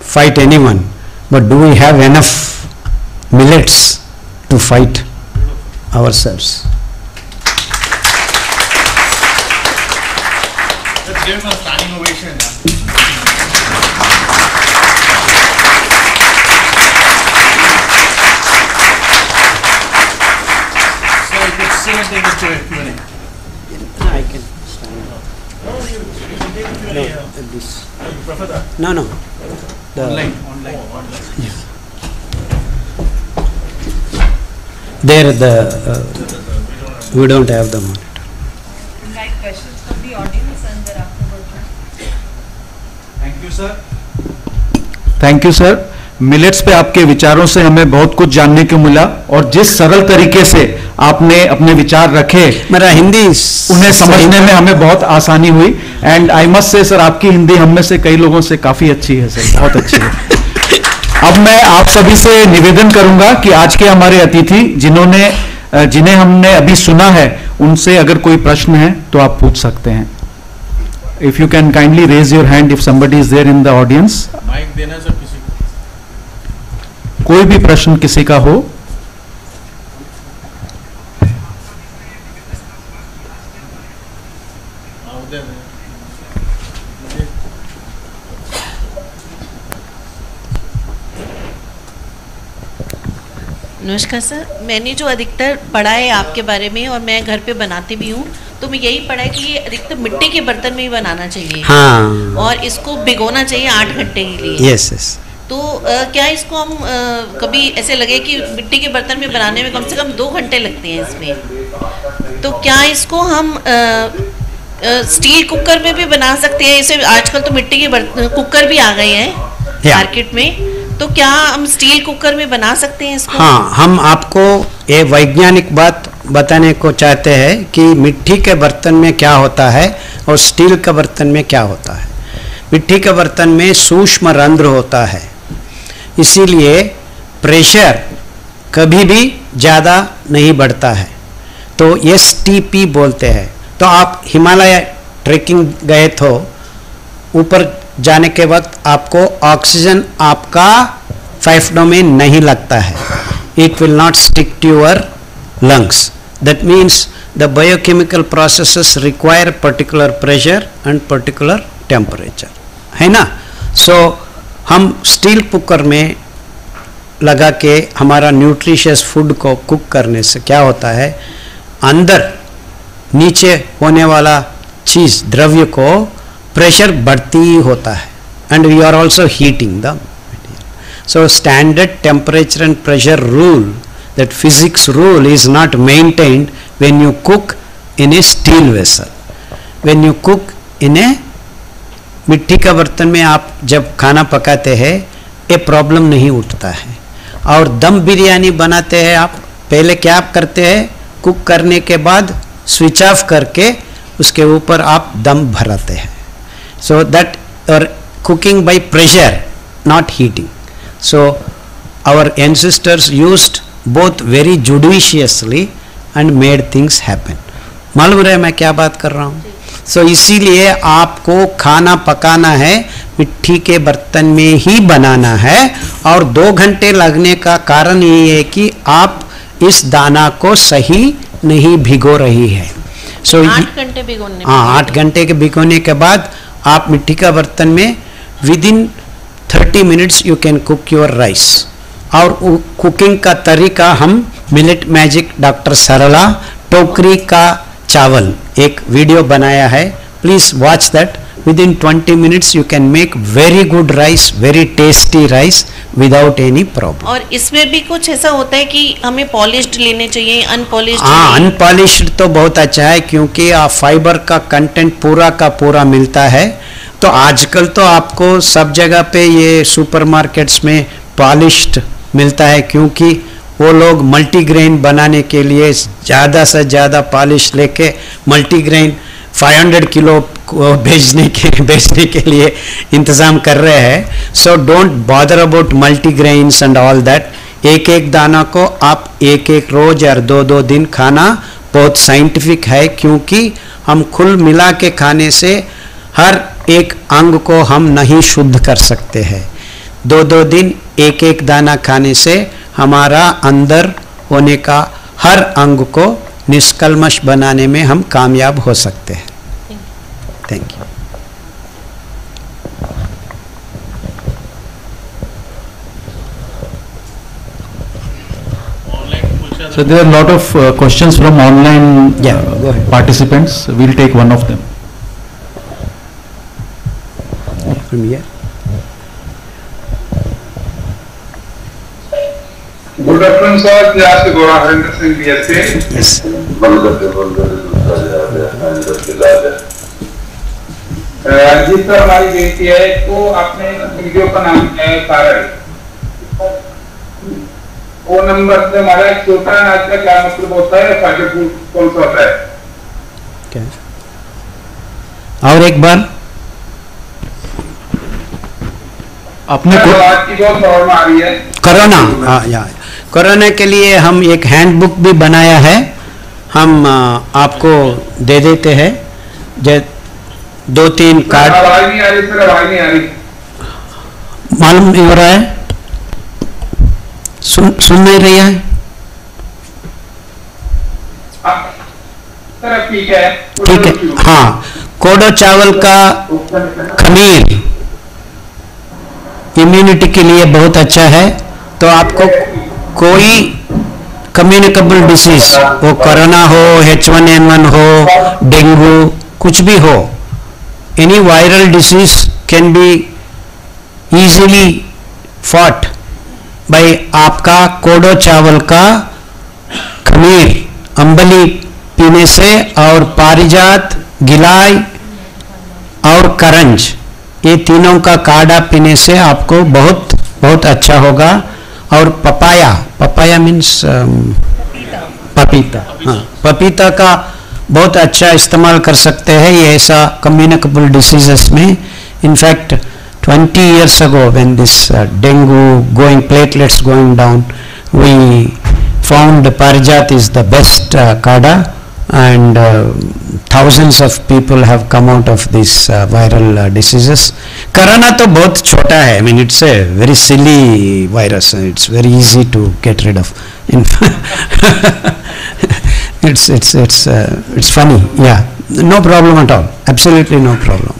fight anyone, but do we have enough millets to fight ourselves? Let's give him a standing ovation. No, no. The online, online, online. Yeah. There the uh, we don't have the monitor. Like questions from the audience and thereafter. Thank you, sir. Thank you, sir. Millets पे आपके विचारों से हमें बहुत कुछ जानने को मिला और जिस सरल तरीके से आपने अपने विचार रखे मेरा हिंदी उन्हें समझने में हमें बहुत आसानी हुई। And I must say sir आपकी हिंदी हम में से कई लोगों से काफ़ी अच्छी है सर बहुत अच्छी है। अब मैं आप सभी से निवेदन करूँगा कि आज के हमारे अतिथि जिन्होंने जिन्हें हमने अभी सुना है उनसे अगर कोई प्रश्न है तो आप पूछ सकते हैं। If you can kindly raise your hand if somebody is there in the audience mic देना सर कोई भी प्रश्न किसी का हो। नमस्कार सर मैंने जो अधिकतर पढ़ा है आपके बारे में और मैं घर पे बनाती भी हूँ तो मैं यही पढ़ा है कि ये अधिकतर मिट्टी के बर्तन में ही बनाना चाहिए। हाँ। और इसको भिगोना चाहिए आठ घंटे के लिए। यस यस तो अ, क्या इसको हम अ, कभी ऐसे लगे कि मिट्टी के बर्तन में बनाने में कम से कम दो घंटे लगते हैं इसमें? तो क्या इसको हम अ, स्टील कुकर में भी बना सकते हैं? इसे आजकल तो मिट्टी के बर्तन कुकर भी आ गए हैं मार्केट में। तो क्या हम स्टील कुकर में बना सकते हैं इसको? हाँ हम आपको ये वैज्ञानिक बात बताने को चाहते हैं कि मिट्टी के बर्तन में क्या होता है और स्टील के बर्तन में क्या होता है। मिट्टी के बर्तन में सूक्ष्म रंध्र होता है। इसीलिए प्रेशर कभी भी ज़्यादा नहीं बढ़ता है। तो एस बोलते हैं। तो आप हिमालय ट्रेकिंग गए थे ऊपर जाने के वक्त आपको ऑक्सीजन आपका फाइफनो में नहीं लगता है। It will not stick to your lungs that means the biochemical process require particular pressure and particular temperature है ना? सो so, हम स्टील कुकर में लगा के हमारा न्यूट्रिशियस फ़ूड को कुक करने से क्या होता है? अंदर नीचे होने वाला चीज़, द्रव्य को प्रेशर बढ़ती ही होता है। And we are also heating the material so standard temperature and pressure rule that physics rule is not maintained when you cook in a steel vessel when you cook in a मिट्टी का बर्तन में आप जब खाना पकाते हैं, ये प्रॉब्लम नहीं उठता है। और दम बिरयानी बनाते हैं आप, पहले क्या आप करते हैं, कुक करने के बाद स्विच ऑफ़ करके उसके ऊपर आप दम भराते हैं। सो दैट और cooking by pressure, not heating. So our ancestors used both very judiciously and made things happen. मालूम रहे मैं क्या बात कर रहा हूँ? सो इसीलिए आपको खाना पकाना है मिट्टी के बर्तन में ही बनाना है। और दो घंटे लगने का कारण ये है कि आप इस दाना को सही नहीं भिगो रही है। सो so, आठ घंटे भिगोने हाँ आठ घंटे के भिगोने के बाद आप मिट्टी का बर्तन में within thirty minutes you can cook your rice और कुकिंग का तरीका हम मिलेट मैजिक डॉक्टर सरला टोकरी का चावल एक वीडियो बनाया है। Please watch that within twenty minutes you can make very good rice very tasty rice without any problem और इसमें भी कुछ ऐसा होता है कि हमें पॉलिश्ड लेने चाहिए अनपॉलिश्ड हाँ अनपॉलिश्ड तो बहुत अच्छा है क्योंकि फाइबर का कंटेंट पूरा का पूरा मिलता है। तो आजकल तो आपको सब जगह पे ये सुपरमार्केट्स में पॉलिश्ड मिलता है क्योंकि वो लोग मल्टीग्रेन बनाने के लिए ज़्यादा से ज़्यादा पॉलिश लेके मल्टीग्रेन 500 किलो को भेजने के बेचने के लिए इंतज़ाम कर रहे हैं। So don't bother about multigrains and all that एक एक दाना को आप एक एक रोज और दो दो दिन खाना बहुत साइंटिफिक है, क्योंकि हम खुल मिला के खाने से हर एक अंग को हम नहीं शुद्ध कर सकते हैं। दो दो दिन एक एक दाना खाने से हमारा अंदर होने का हर अंग को निष्कलमश बनाने में हम कामयाब हो सकते हैं thank you So there are a lot of uh, questions from online Yeah, uh, go ahead. participants. We'll take one of them. from here Good afternoon, sir. Yes, Gaurav Harinder Singh, ji sir हमारी बेनती है तो आपने video का नाम है कारण phone number से हमारा एक छोटा अनाज का क्या मतलब होता है फ़ूड कौन सा होता है? और एक बार। अपने को आवाज़ की बहुत प्रॉब्लम आ रही है। कोरोना। हाँ या। कोरोना के लिए हम एक हैंडबुक भी बनाया है। हम आपको दे देते हैं। जे दो तीन कार्ड मालूम नहीं हो रहा है। सुन सुन नहीं रही है। ठीक है। ठीक है। हाँ। कोडो चावल का खमीर इम्यूनिटी के लिए बहुत अच्छा है। तो आपको कोई कम्युनिकेबल डिसीज वो कोरोना हो एच वन एन वन हो डेंगू कुछ भी हो any viral disease can be easily fought by आपका कोडो चावल का खमीर, अंबली पीने से और पारिजात, गिलाई और करंज, ये तीनों का काढ़ा पीने से आपको बहुत बहुत अच्छा होगा। और पपाया पपाया मीन्स पपीता हाँ पपीता का बहुत अच्छा इस्तेमाल कर सकते हैं ये ऐसा कम्युनिकेबल डिसीजेस में। In fact twenty years ago when this dengue going platelets going down we found parijat is the best kada and uh, thousands of people have come out of these uh, viral uh, diseases. Corona to both chota hai i mean it's a very silly virus. It's very easy to get rid of. It's it's it's uh, it's funny. Yeah. No problem at all. Absolutely no problem.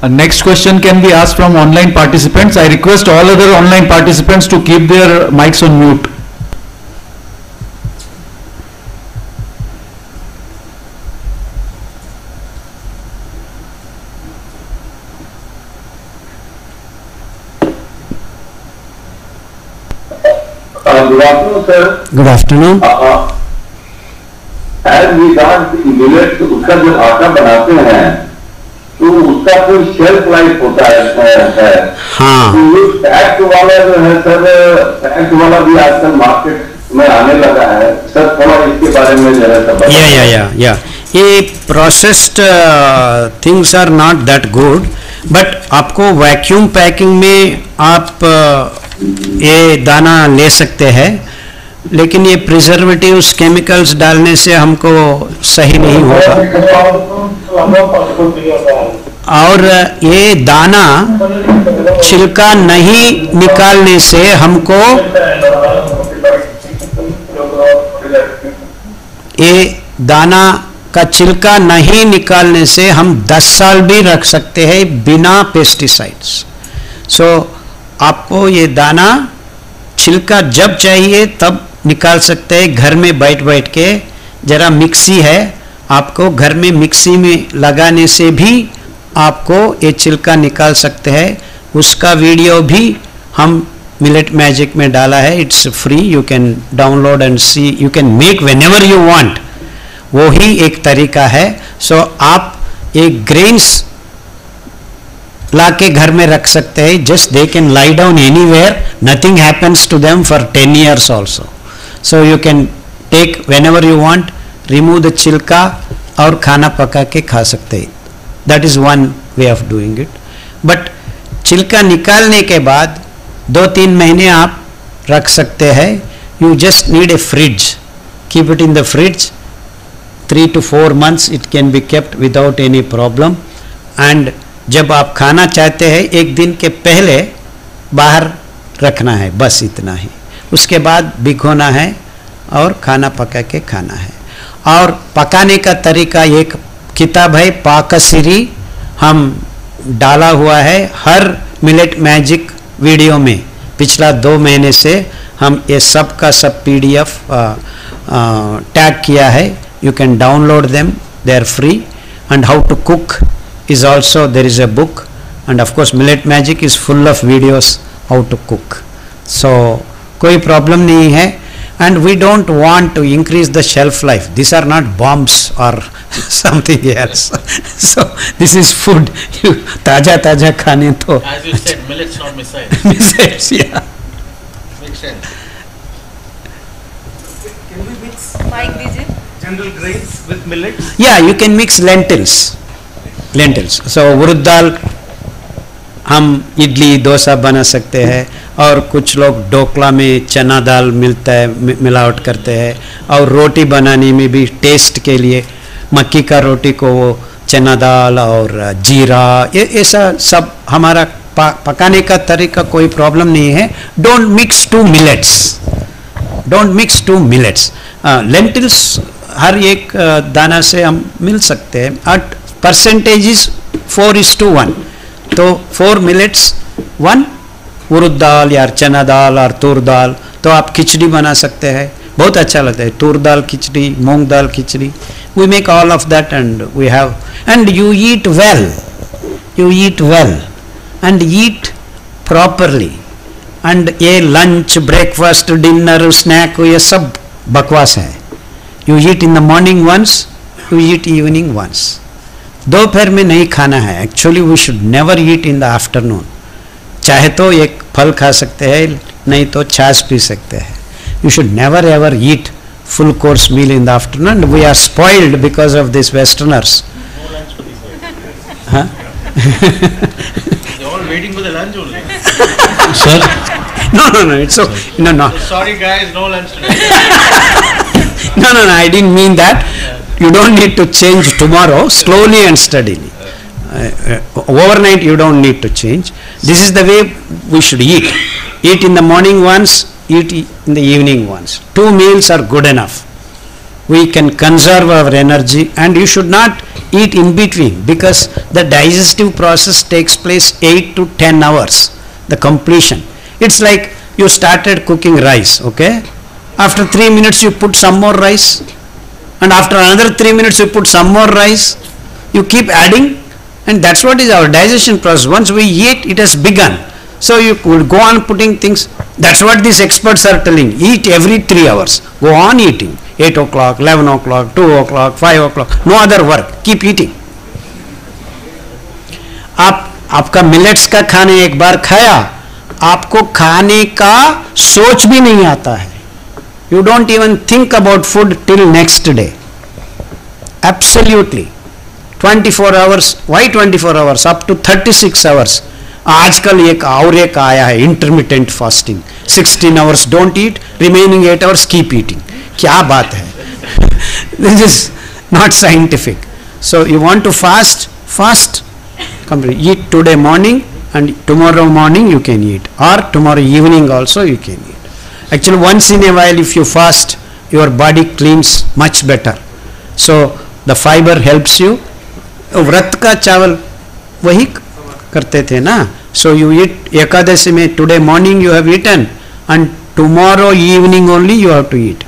Uh, next question can be asked from online participants. I request all other online participants to keep their mics on mute. Sir. good afternoon. Uh, uh, As regards millets, उसका जो आटा बनाते हैं तो उसका कोई shelf life होता है है- है। तो ये पैक्ट वाला जो है सर पैक्ट वाला भी आजकल मार्केट में आने लगा है। सर थोड़ा इसके बारे में जरा सा yeah बताइए। yeah yeah yeah ये processed things are not that good but आपको वैक्यूम पैकिंग में आप uh, ये दाना ले सकते हैं। लेकिन ये प्रिजर्वेटिव्स केमिकल्स डालने से हमको सही नहीं होगा। और ये दाना छिलका नहीं निकालने से हमको ये दाना का छिलका नहीं निकालने से हम 10 साल भी रख सकते हैं बिना पेस्टिसाइड्स सो so, आपको ये दाना छिलका जब चाहिए तब निकाल सकते हैं। घर में बैठ बैठ के जरा मिक्सी है आपको घर में मिक्सी में लगाने से भी आपको ये छिलका निकाल सकते हैं। उसका वीडियो भी हम मिलेट मैजिक में डाला है। It's free you can download and see you can make whenever you want वो ही एक तरीका है। सो so, आप एक ग्रेन्स ला के घर में रख सकते हैं। Just they can lie down anywhere nothing happens to them for ten years also so you can take whenever you want remove the छिलका और खाना पका के खा सकते हैं। That is one way of doing it but छिलका निकालने के बाद दो तीन महीने आप रख सकते हैं। You just need a fridge keep it in the fridge three to four months it can be kept without any problem and जब आप खाना चाहते हैं, एक दिन के पहले बाहर रखना है, बस इतना ही। उसके बाद भिगोना है और खाना पका के खाना है। और पकाने का तरीका एक किताब है, पाकसिरी। हम डाला हुआ है हर मिलेट मैजिक वीडियो में। पिछला दो महीने से हम ये सब का सब पीडीएफ टैग किया है। You can download them they are free and how to cook is also there is a book and of course millet magic is full of videos how to cook. So koi problem nahi hai and we don't want to increase the shelf life. These are not bombs or something else. So this is food. You taja taja khane to. As you said millets not missiles. Missiles yeah. Makes sense. Can we mix like these general grains with millets? Yeah you can mix lentils. Lentils. So उड़द दाल हम इडली डोसा बना सकते हैं और कुछ लोग ढोकला में चना दाल मिलता है मिलावट करते हैं और रोटी बनाने में भी टेस्ट के लिए मक्की का रोटी को वो चना दाल और जीरा ये ऐसा सब हमारा पकाने का तरीका कोई प्रॉब्लम नहीं है don't mix two millets don't mix two millets lentils हर एक दाना से हम मिल सकते हैं percentage is four is to one तो फोर मिलेट्स वन उड़द दाल या चना दाल और तूर दाल तो आप खिचड़ी बना सकते हैं। बहुत अच्छा लगता है। तूर दाल खिचड़ी, मूंग दाल khichdi. We make all of that and we have and you eat well you eat well and eat properly and ये लंच ब्रेकफास्ट डिनर स्नैक ये सब बकवास है। You eat in the morning once you eat evening once दोपहर में नहीं खाना है। Actually we should never eat in the afternoon चाहे तो एक फल खा सकते हैं नहीं तो छाछ पी सकते हैं। You should never ever eat full course meal in the afternoon and we are spoiled because of this westerners sir no no no no no no I didn't mean that you don't need to change tomorrow slowly and steadily. Uh, uh, overnight you don't need to change. This is the way we should eat. Eat in the morning once eat in the evening once. Two meals are good enough. We can conserve our energy and you should not eat in between because the digestive process takes place 8 to 10 hours the completion. It's like you started cooking rice okay? After 3 minutes you put some more rice and after another 3 minutes you put some more rice you keep adding and that's what is our digestion process once we eat it has begun so you will go on putting things that's what these experts are telling eat every 3 hours go on eating 8 o'clock 11 o'clock 2 o'clock 5 o'clock no other work keep eating आप आपका millets का खाने एक बार खाया आपको खाने का सोच भी नहीं आता है you don't even think about food till next day absolutely 24 hours why 24 hours up to 36 hours आजकल एक और एक आया है intermediate fasting 16 hours don't eat remaining 8 hours keep eating क्या बात है this is not scientific so you want to fast fast complete eat today morning and tomorrow morning you can eat or tomorrow evening also you can eat actually once in a while if you fast your body cleans much better so the fiber helps you व्रत का चावल वही करते थे ना so you eat Ekadashi में today morning you have eaten and tomorrow evening only you have to eat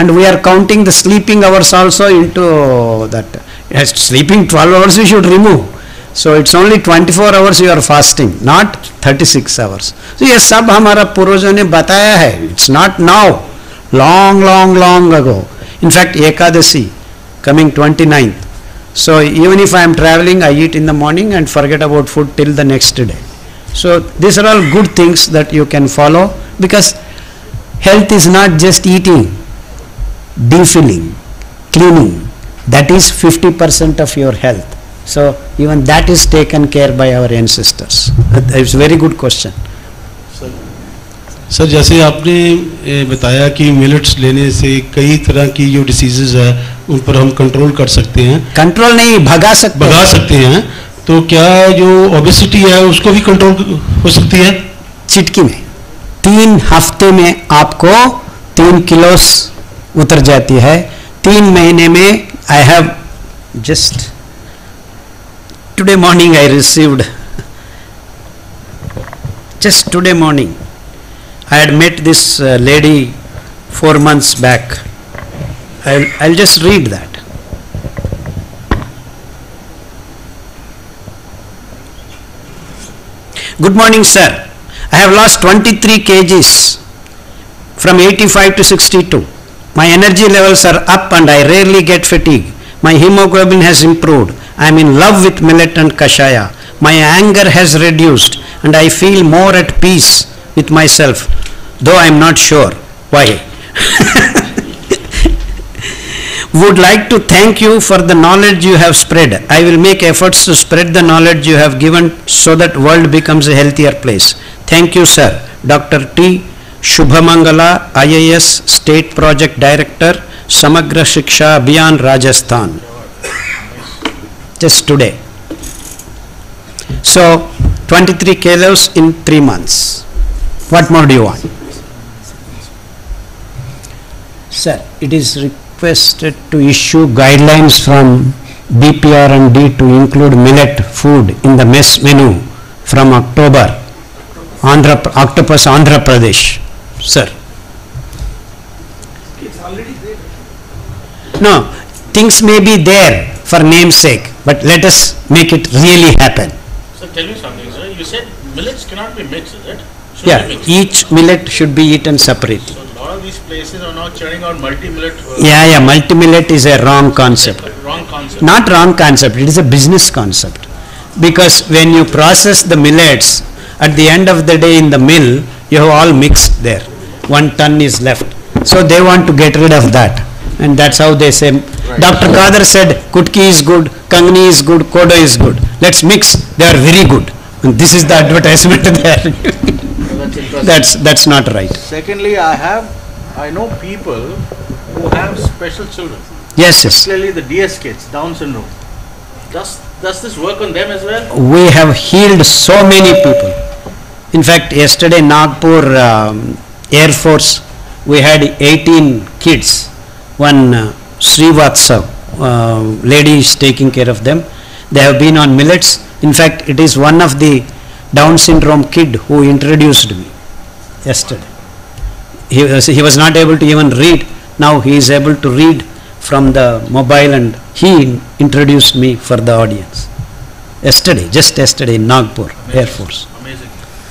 and we are counting the sleeping hours also into that yes, sleeping 12 hours we should remove so it's only 24 hours you are fasting not 36 hours so ये सब हमारा पूर्वजों ने बताया है it's not now long long long ago in fact ekadasi coming 29th so even if i am traveling i eat in the morning and forget about food till the next day so these are all good things that you can follow because health is not just eating defilling, cleaning, that is 50% of your health. So even that is taken care by our ancestors. It's very good question. Sir जैसे आपने बताया कि millets लेने से कई तरह की जो डिसीजेज है उन पर हम कंट्रोल कर सकते हैं। कंट्रोल नहीं भगा सकते भगा सकते हैं। तो क्या जो ओबेसिटी है उसको भी कंट्रोल हो सकती है? चिटकी में। तीन हफ़्ते में आपको तीन किलोस उतर जाती है। तीन महीने में I have just today morning I received. Just today morning I had met this uh, lady four months back. I'll, I'll just read that. Good morning sir. I have lost 23 kgs from 85 to 62 my energy levels are up and I rarely get fatigue. My hemoglobin has improved. I am in love with millet and kashaya. My anger has reduced and I feel more at peace with myself, though I am not sure why. Would like to thank you for the knowledge you have spread. I will make efforts to spread the knowledge you have given so that world becomes a healthier place. Thank you, sir. Dr. T. Shubhamangala, IAS State Project Director, Samagra Shiksha Abhiyan, Rajasthan. Just today. So, 23 kilos in 3 months. What more do you want? Sir, it is requested to issue guidelines from BPR and D to include millet food in the mess menu from October. Andhra, Octopus Andhra Pradesh. Sir. It's already there. No, things may be there for namesake, but let us make it really happen. So tell me something, sir. You said millets cannot be mixed, is it? Should Yeah, each millet should be eaten separately. So a lot of these places are now churning out multi-millet. uh, Yeah, yeah, multi-millet is a wrong concept. Wrong concept. Not wrong concept, it is a business concept. Because when you process the millets, at the end of the day in the mill, you have all mixed there. One ton is left. So they want to get rid of that. And that's how they say, Dr. Kadir said, Kutki is good, Kangni is good, Kodo is good. Let's mix, they are very good. And this is the advertisement there. So that's interesting. That's, that's not right. Secondly, I have, I know people who have special children, Yes, yes. clearly the DS kids, Down syndrome. Does, does this work on them as well? we have healed so many people. In fact, yesterday Nagpur um, Air Force, we had 18 kids. One uh, Srivatsa uh, lady is taking care of them. They have been on millets. In fact, it is one of the Down syndrome kid who introduced me yesterday. He was, he was not able to even read. Now he is able to read from the mobile and he introduced me for the audience yesterday, just yesterday in Nagpur Air Force. Amazing.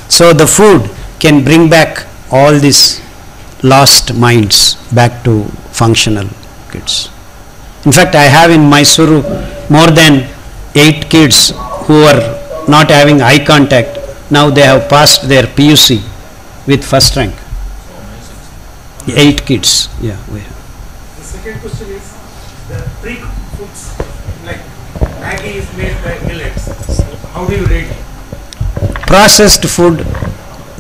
So the food can bring back all these lost minds back to functional kids. In fact, I have in Mysuru more than eight kids who are not having eye contact. Now they have passed their PUC with first rank. Eight kids, yeah, we have. The second question is the pre-cooked foods like Maggie is made by millets. How do you rate it? processed food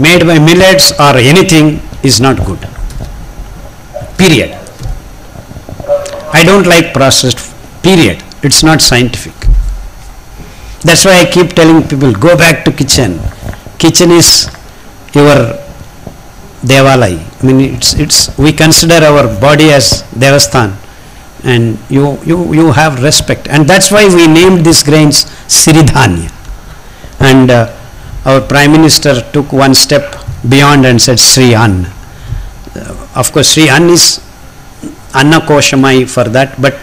made by millets or anything is not good. Period. I don't like processed, period. It's not scientific. That's why I keep telling people, go back to kitchen. Kitchen is your devalai. I mean, it's, it's, we consider our body as devasthan and you, you, you have respect. And that's why we named these grains Siridhanya. And uh, our Prime Minister took one step beyond and said Sri Ann. Uh, of course, Sri Ann is Anna Koshamai for that, but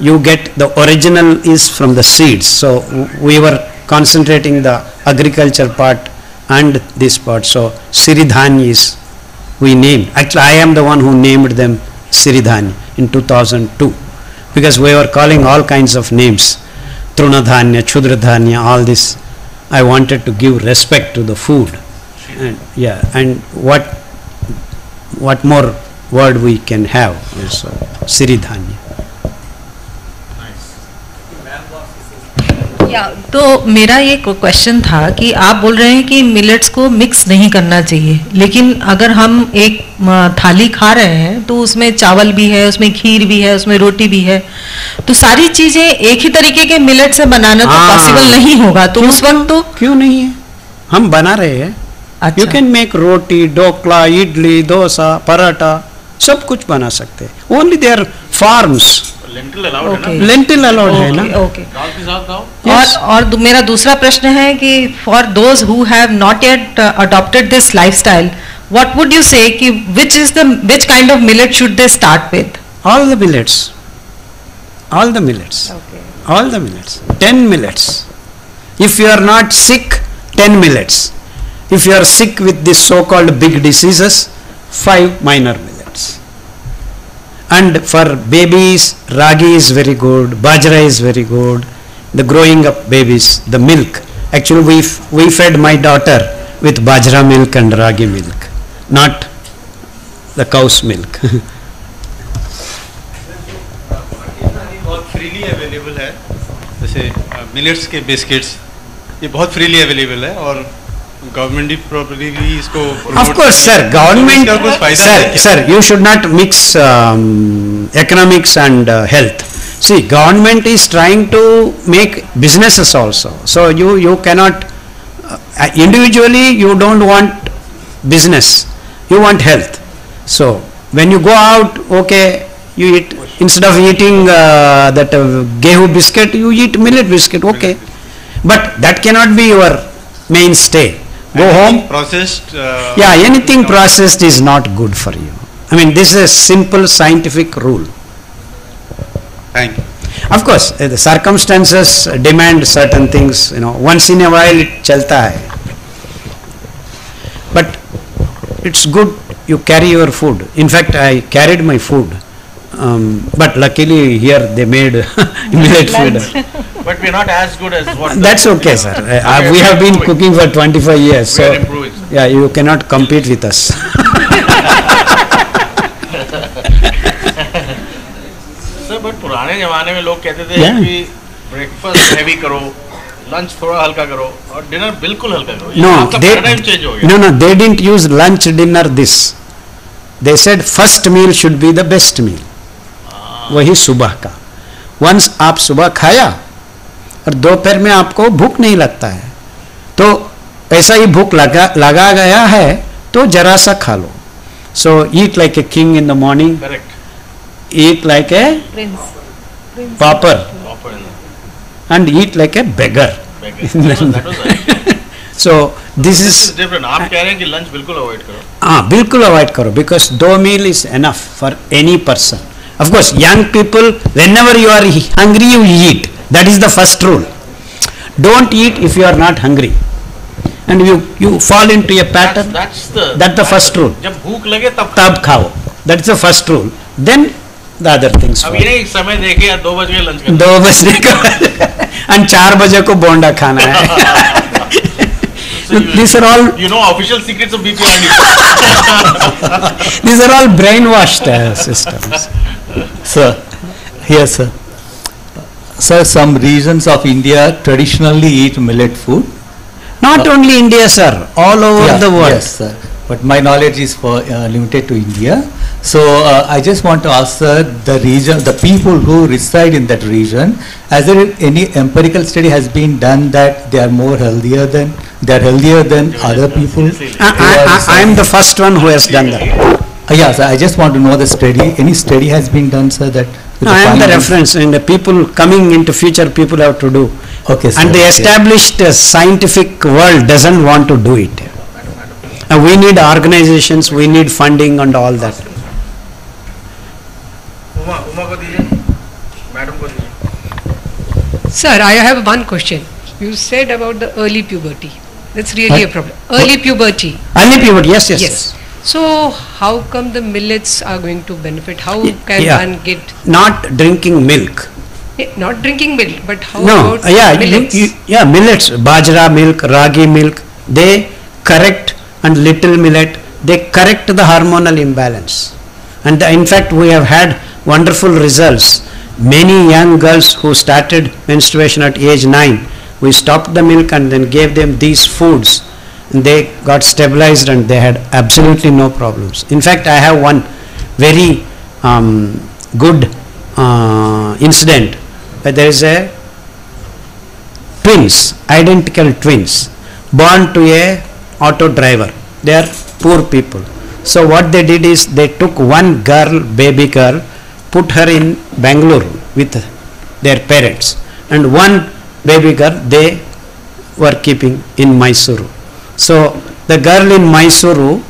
you get the original is from the seeds. So we were concentrating the agriculture part and this part. So Siridhani is we named. Actually, I am the one who named them Siridhani in 2002 because we were calling all kinds of names. Trunadhanya, Chudradhanya, all this. I wanted to give respect to the food. And, yeah, and what, what more word we can have is uh, Siridhanya. या तो मेरा ये question था कि आप बोल रहे हैं कि मिलेट्स को मिक्स नहीं करना चाहिए लेकिन अगर हम एक थाली खा रहे हैं तो उसमें चावल भी है उसमें खीर भी है उसमें रोटी भी है तो सारी चीज़ें एक ही तरीके के मिलेट से बनाना तो हाँ। पॉसिबल नहीं होगा तो उस वक्त तो क्यों नहीं है हम बना रहे हैं you can make roti dhokla idli dosa paratha सब कुछ बना सकते हैं। Only their farms lentil allowed है ना? ओके और और मेरा दूसरा प्रश्न है कि for those who have not yet adopted this lifestyle what would you say which is which kind of millet should they start with all the millets all the millets all the millets ten millets if you are not sick ten millets if you are sick with this so called big diseases 5 minor millets And for babies, ragi is very good, bajra is very good. The growing up babies, the milk. Actually, we, we fed my daughter with bajra milk and ragi milk, not the cow's milk. Available है जैसे millets के biscuits ये बहुत freely available है और government भी properly भी इसको Of promote course, कर रही sir, है। तो government, इसका कुछ फायदा है sir, क्या? sir, you should not mix um, economics and uh, health. See, government is trying to make businesses also. So you, you cannot, uh, individually you don't want business, you want health. So when you go out, okay, you eat, instead of eating uh, that uh, gehu biscuit, you eat millet biscuit, okay. But that cannot be your mainstay. Go home, Processed. Uh, yeah, anything processed is not good for you. I mean, this is a simple scientific rule. Thank you. Of course, uh, the circumstances demand certain things, you know, once in a while it chalta hai. But it's good you carry your food. In fact, I carried my food. Um, but luckily here they made millet food. But we're not as good as what. That's okay, sir. Uh, Okay, we have been improving. cooking for 25 years, We are so improving, yeah, you cannot compete with us. Sir but पुराने जमाने में लोग कहते थे Yeah. कि breakfast heavy करो lunch थोड़ा हल्का करो और डिनर बिल्कुल हल्का करो No, they, चेंज हो गया no, no, they didn't use lunch, dinner, this. They said first meal should be the best meal. वही सुबह का। वंस आप सुबह खाया और दोपहर में आपको भूख नहीं लगता है तो ऐसा ही भूख लगा लगा गया है तो जरा सा खा लो। So eat like a king in the morning correct eat like a pauper. And eat like a beggar. so this is different आप कह रहे हैं कि लंच बिल्कुल अवॉइड करो। हाँ बिल्कुल अवॉइड करो because two meal is enough for any person of course young people whenever you are hungry you eat that is the first rule don't eat if you are not hungry and you you fall into a pattern that's the that's the first rule जब भूख लगे तब तब खाओ that is the first rule then the other things अब follow. ये नहीं समय देखे या दो बज गए लंच दो बजने का and चार बजे को बोंडा खाना है These are all you know official secrets of BPRD. these are all brainwashed uh, systems. sir, yes, sir. Sir, some regions of India traditionally eat millet food. Not uh, only India, sir. All over yeah, the world. Yes, sir. But my knowledge is for uh, limited to India. So uh, I just want to ask sir, the region, the people who reside in that region, has there any empirical study has been done that they are more healthier than they are healthier than other people? I, I, I, I am the first one who has done that Uh, yeah, sir. I just want to know the study. Any study has been done, sir? That No, I am the reference and the people coming into future people have to do Okay, sir. and the established uh, scientific world doesn't want to do it now we need organizations, we need funding and all that. Sir, I have one question. You said about the early puberty. That's really what? a problem. Early what? puberty. Early puberty, yes, yes, yes. So how come the millets are going to benefit? How can yeah. one get... Not drinking milk eh, not drinking milk but how no, about yeah, millets? You, you, yeah millets bajra milk ragi milk they correct and little millet they correct the hormonal imbalance. And in fact we have had wonderful results. Many young girls who started menstruation at age 9 we stopped the milk and then gave them these foods. And they got stabilized and they had absolutely no problems. In fact i have one very um, good uh, incident where there is a twins, identical twins, born to a auto driver. They are poor people. So what they did is they took one girl, baby girl, put her in Bangalore with their parents, and one baby girl they were keeping in Mysuru. So the girl in Mysuru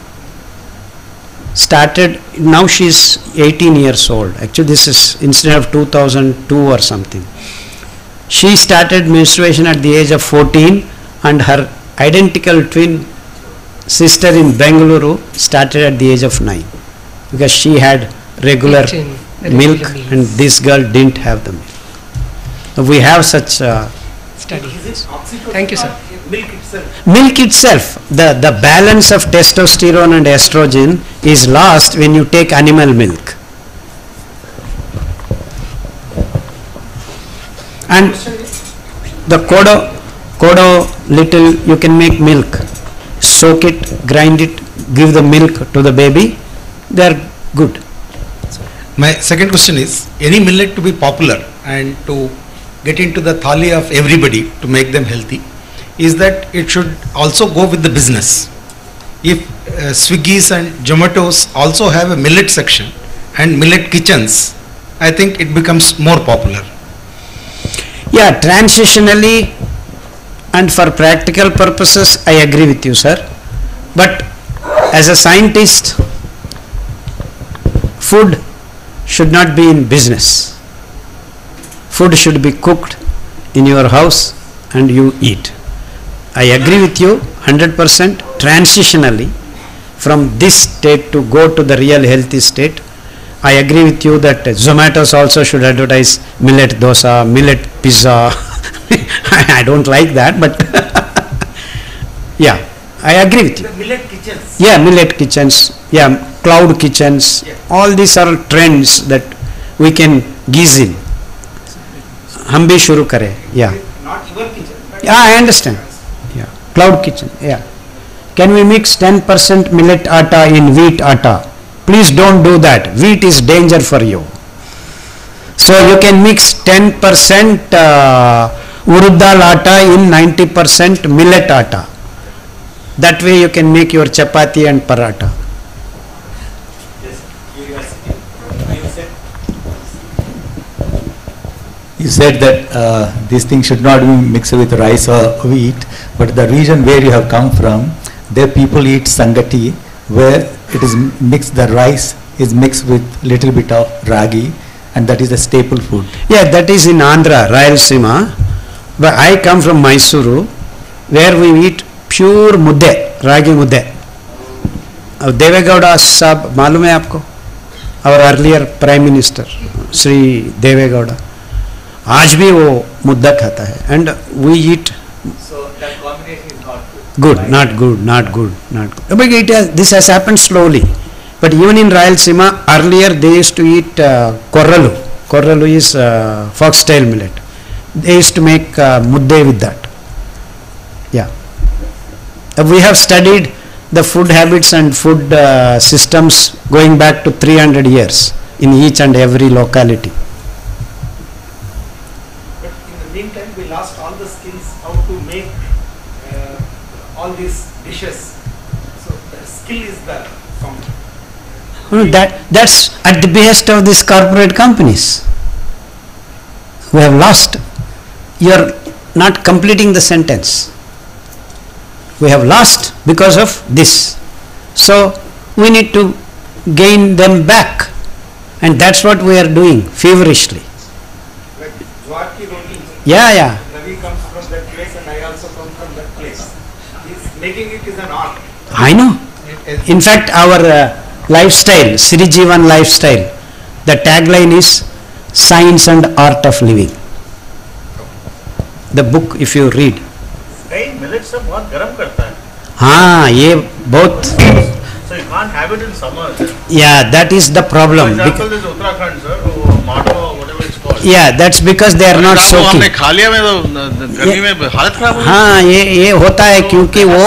started now she is 18 years old actually this is instead of 2002 or something she started menstruation at the age of 14 and her identical twin sister in Bengaluru started at the age of 9 because she had regular Eaten milk regular meals. and this girl didn't have the milk. We have such uh, Study. Is it oxytocin Thank you, sir. Milk itself. milk itself, the, the balance of testosterone and estrogen is lost when you take animal milk. And the kodo, kodo little, you can make milk, soak it, grind it, give the milk to the baby, they are good. My second question is, any millet to be popular and to get into the thali of everybody to make them healthy, is that it should also go with the business. If uh, Swiggy's and Zomatos also have a millet section and millet kitchens, I think it becomes more popular. Yeah, transitionally and for practical purposes, I agree with you, sir. But as a scientist, food should not be in business. Food should be cooked in your house and you eat. I agree with you 100% transitionally from this state to go to the real healthy state. I agree with you that Zomatos also should advertise millet dosa, millet pizza. I don't like that, but yeah, I agree with you. The millet kitchens. Yeah, millet kitchens, yeah, cloud kitchens, all these are trends that we can gize in. हम भी शुरू करें या Not your kitchen. but- yeah I understand yeah cloud kitchen yeah can we mix 10% millet atta in wheat atta please don't do that wheat is danger for you so you can mix 10% uh, urud dal atta in 90% millet atta that way you can make your chapati and paratha You said that uh, these things should not be mixed with rice or wheat, but the region where you have come from, there people eat sangati, where it is mixed, the rice is mixed with little bit of ragi, and that is the staple food. Yeah, that is in Andhra, Rayalaseema. But I come from Mysuru, where we eat pure mudde, ragi mudde. अब देवेगौड़ा साहब मालूम है आपको और earlier prime minister Shri Deve Gowda आज भी वो मुद्दा खाता है and we eat good not good not good not good but it has, this has happened slowly but even in Rayalaseema earlier they used to eat uh, korralu korralu is uh, foxtail millet they used to make uh, mudde with that yeah Uh, we have studied the food habits and food uh, systems going back to 300 years in each and every locality But in the meantime, we lost all the skills how to make uh, all these dishes. So the skill is the fountain. No, that that's at the behest of these corporate companies. We have lost. You are not completing the sentence. We have lost because of this. So we need to gain them back, and that's what we are doing feverishly. Like. Yeah, yeah. Ravi comes from that place and I also come from that place. He's making it is an art. I know. In fact, our uh, lifestyle, Sri Jivan lifestyle, the tagline is science and art of living. The book if you read हाँ। ये बहुत या that is the problem या that's because they are not so हाँ ये ये होता है क्योंकि वो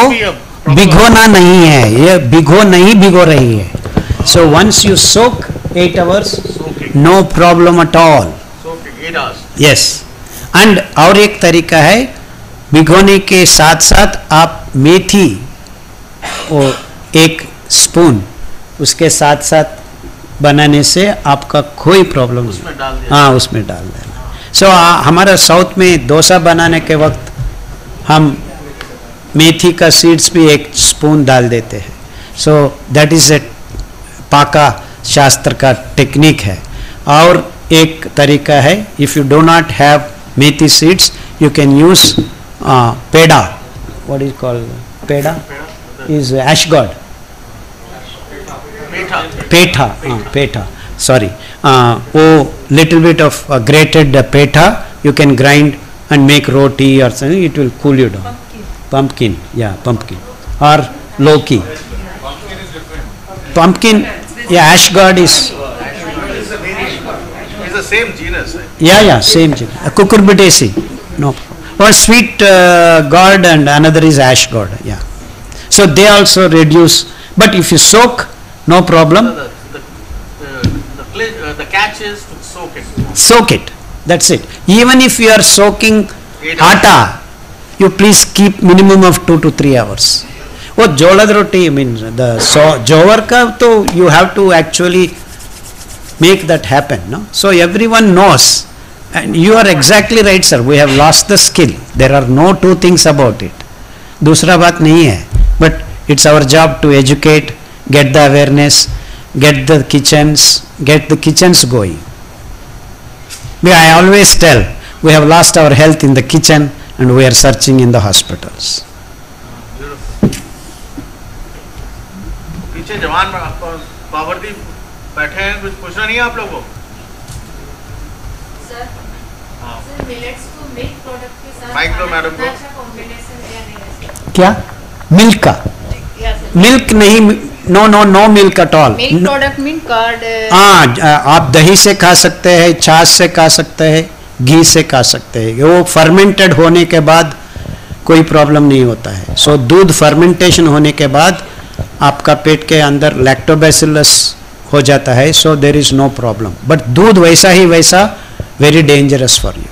भिगोना नहीं है। ये भिगो नहीं भिगो रही है। So once you soak eight hours no problem at all yes and और एक तरीका है भिगोने के साथ साथ आप मेथी वो एक स्पून उसके साथ साथ बनाने से आपका कोई प्रॉब्लम नहीं। हाँ उसमें डाल देना। सो so, हमारा साउथ में डोसा बनाने के वक्त हम मेथी का सीड्स भी एक स्पून डाल देते हैं। सो दैट इज़ ए पाका शास्त्र का टेक्निक है। और एक तरीका है if you do not have methi seeds you can use uh, peda. What is called? Peda? Is ash god. Peta uh, ah, sorry. Uh, oh little bit of uh, grated uh, peta you can grind and make roti or something. It will cool you down. Pumpkin, yeah pumpkin. Or loki. Pumpkin yeah ash god is same genus. right? Yeah, yeah, same. thing. Uh, Cucurbitaceae. No. One sweet uh, god and another is ash god. Yeah. So they also reduce. But if you soak, no problem. The, the, the, the, uh, the catch is to soak it. soak it that's it even if you are soaking atta you please keep minimum of 2 to 3 hours oh jolad roti i mean the so jowar ka to you have to actually make that happen no so everyone knows and you are exactly right sir we have lost the skill there are no two things about it दूसरा बात नहीं है but it's our job to educate get the awareness get the kitchens get the kitchens going we, I always tell, we have lost our health in the kitchen and we are searching in the hospitals. पीछे जवान पावर्ती बैठे हैं कुछ पूछना नहीं है आप लोगों को? सर हाँ। मिलेट्स को मिल्क प्रोडक्ट के साथ माइक दो मैडम को। अच्छा कॉम्बिनेशन है या नहीं क्या? मिल्क का? मिल्क नहीं no no no milk at all product mean curd हाँ आप दही से खा सकते हैं छाछ से खा सकते हैं घी से खा सकते हैं। वो फर्मेंटेड होने के बाद कोई प्रॉब्लम नहीं होता है। सो so, दूध फर्मेंटेशन होने के बाद आपका पेट के अंदर लैक्टोबैसिलस हो जाता है so there is no problem but दूध वैसा ही वैसा very dangerous for you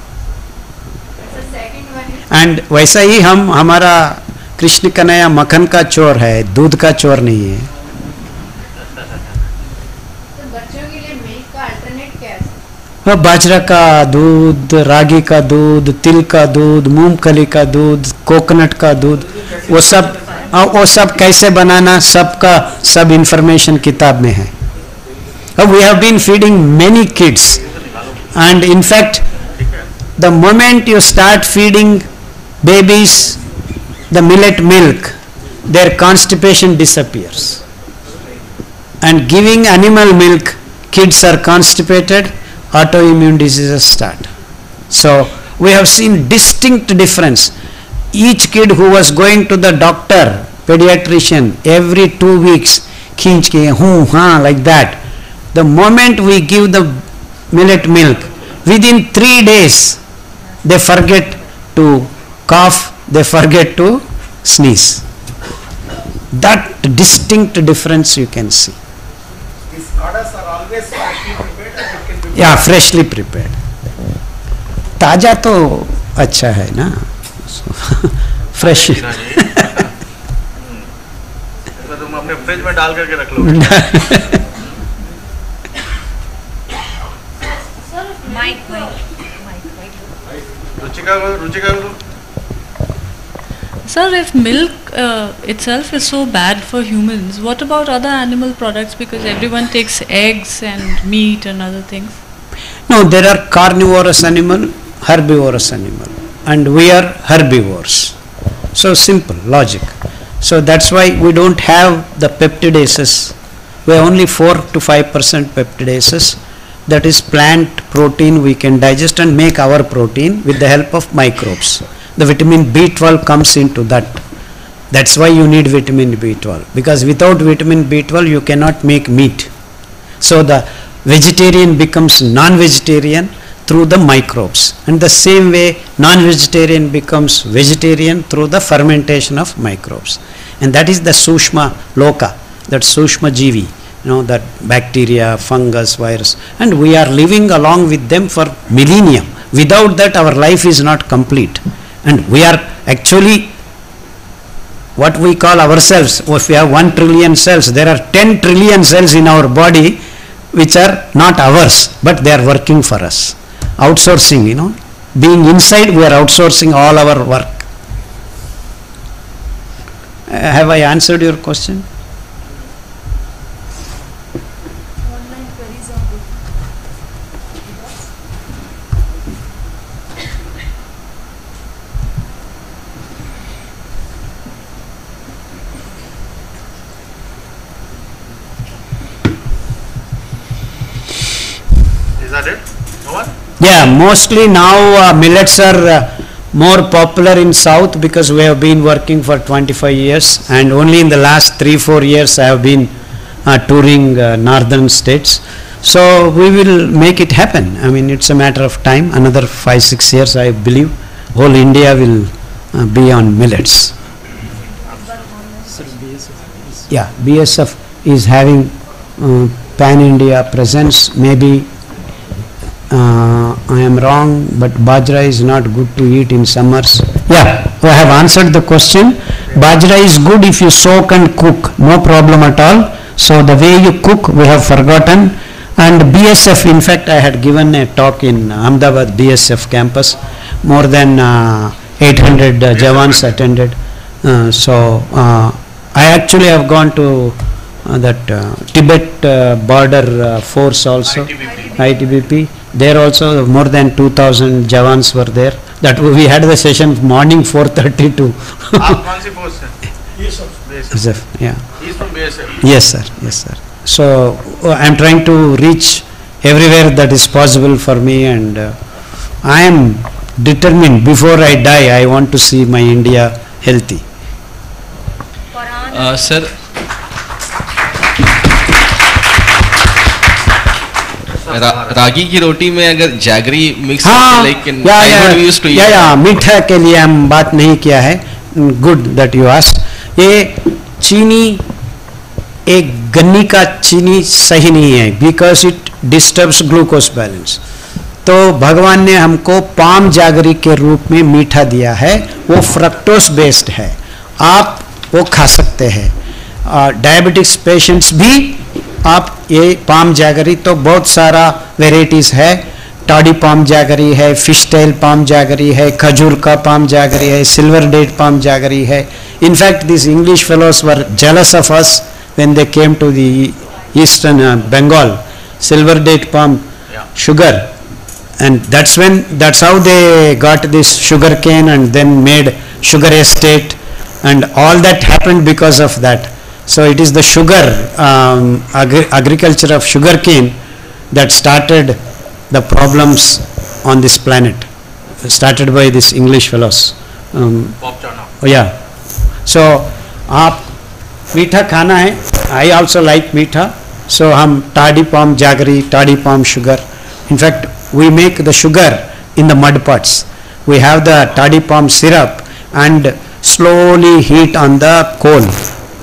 and वैसा ही हम हमारा कृष्ण कन्हैया मक्खन का चोर है दूध का चोर नहीं है। तो बच्चों के लिए मिल्क का अल्टरनेट क्या है? बाजरा का दूध रागी का दूध तिल का दूध मूंगफली का दूध कोकोनट का दूध वो सब हाँ, वो सब कैसे बनाना सबका सब इंफॉर्मेशन किताब में है। Uh, we have been feeding many kids. And in fact the moment you start feeding babies the millet milk their constipation disappears. And giving animal milk kids are constipated autoimmune diseases start. So we have seen distinct difference. Each kid who was going to the doctor pediatrician every two weeks like that. The moment we give the millet milk within 3 days they forget to cough they forget to sneeze that distinct difference you can see These orders are always freshly prepared and it can be. या freshly prepared ताज़ा तो अच्छा है ना fresh तो तुम अपने fridge में डाल करके रख लो Sir, if milk uh, itself is so bad for humans, what about other animal products? Because everyone takes eggs and meat and other things. No, there are carnivorous animal, herbivorous animal, and we are herbivores. So simple logic. So that's why we don't have the peptidases. We have only four to five percent peptidases. That is plant protein we can digest and make our protein with the help of microbes. The vitamin b12 comes into that. That's why you need vitamin b12 because without vitamin b12 you cannot make meat. So the vegetarian becomes non-vegetarian through the microbes. And the same way non-vegetarian becomes vegetarian through the fermentation of microbes. And that is the sushma loka that sushma jivi you know that bacteria fungus virus. And we are living along with them for millennium. Without that our life is not complete. And we are actually what we call ourselves. If we have 1 trillion cells there are 10 trillion cells in our body which are not ours but they are working for us. Outsourcing you know. Being inside we are outsourcing all our work. Uh, have i answered your question that it? No one? Yeah, mostly now uh, millets are uh, more popular in south because we have been working for 25 years and only in the last 3 4 years I have been uh, touring uh, northern states. So we will make it happen. I mean it's a matter of time another 5 6 years I believe whole India will uh, be on millets. Yeah, BSF is having uh, pan India presence maybe uh, I am wrong, but bajra is not good to eat in summers. Yeah, I have answered the question. Bajra is good if you soak and cook, no problem at all. So the way you cook, we have forgotten. And BSF, in fact, I had given a talk in Ahmedabad BSF campus. More than uh, 800 uh, Jawans attended. Uh, so uh, I actually have gone to uh, that uh, Tibet uh, border uh, force also, ITBP there also more than 2000 Javans were there. That we had the session morning 432 ah, yes sir Yeah. He's from BSF. Yes, sir. Yes, sir. So uh, I am trying to reach everywhere that is possible for me, and uh, I am determined. Before I die, I want to see my India healthy. Uh, sir. रा, रागी की रोटी में अगर jaggery mix हाँ, like in या या या या मीठा के लिए हम बात नहीं किया है। गुड दैट यू आस ये चीनी एक गन्नी का चीनी सही नहीं है because it disturbs glucose balance तो भगवान ने हमको पाम जागरी के रूप में मीठा दिया है। वो फ्रक्टोस बेस्ड है। आप वो खा सकते हैं। डायबिटिक्स पेशेंट्स भी आप ये पाम जैगरी तो बहुत सारा वेराइटीज है। टाडी पाम जैगरी है फ़िश टेल पाम जैगरी है खजूर का पाम जैगरी है सिल्वर डेट पाम जैगरी है। In fact this English fellows were jealous of us when they came to the eastern Bengal silver date palm sugar and that's when that's how they got this sugar cane and then made sugar estate and all that happened because of that so it is the sugar um, agri- agriculture of sugar cane that started the problems on this planet started by this english fellows um, Bob Turner. Oh, yeah. So आप मीठा खाना है I also like मीठा सो हम toddy palm jaggery toddy palm sugar in fact we make the sugar in the mud pots we have the toddy palm syrup and slowly heat on the coal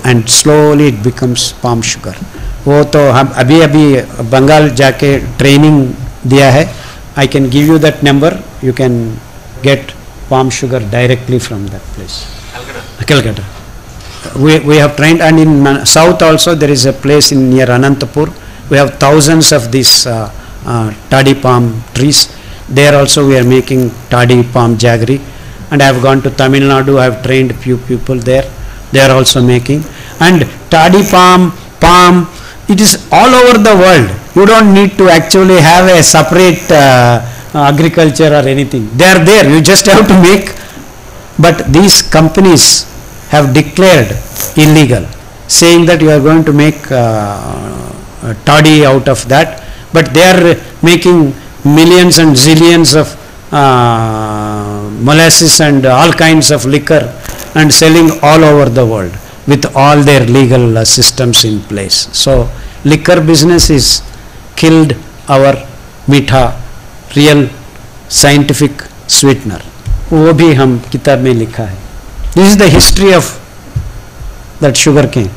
and slowly it becomes palm sugar वो तो हम अभी अभी बंगाल जाके training दिया है I can give you that number you can get palm sugar directly from that place Calcutta. We, we have trained and in Man- south also there is a place in near Anantapur. We have thousands of these uh, uh, toddy palm trees. There also we are making toddy palm jaggery. And I have gone to Tamil Nadu, I have trained few people there. They are also making. And toddy palm, palm, it is all over the world. You don't need to actually have a separate uh, agriculture or anything. They are there. You just have to make. But these companies have declared illegal, saying that you are going to make uh, uh, toddy out of that, but they are making millions and zillions of uh, molasses and all kinds of liquor and selling all over the world with all their legal uh, systems in place. So liquor business is killed our मीठा real scientific sweetener. वो भी हम किताब में लिखा है this is the history of that sugar cane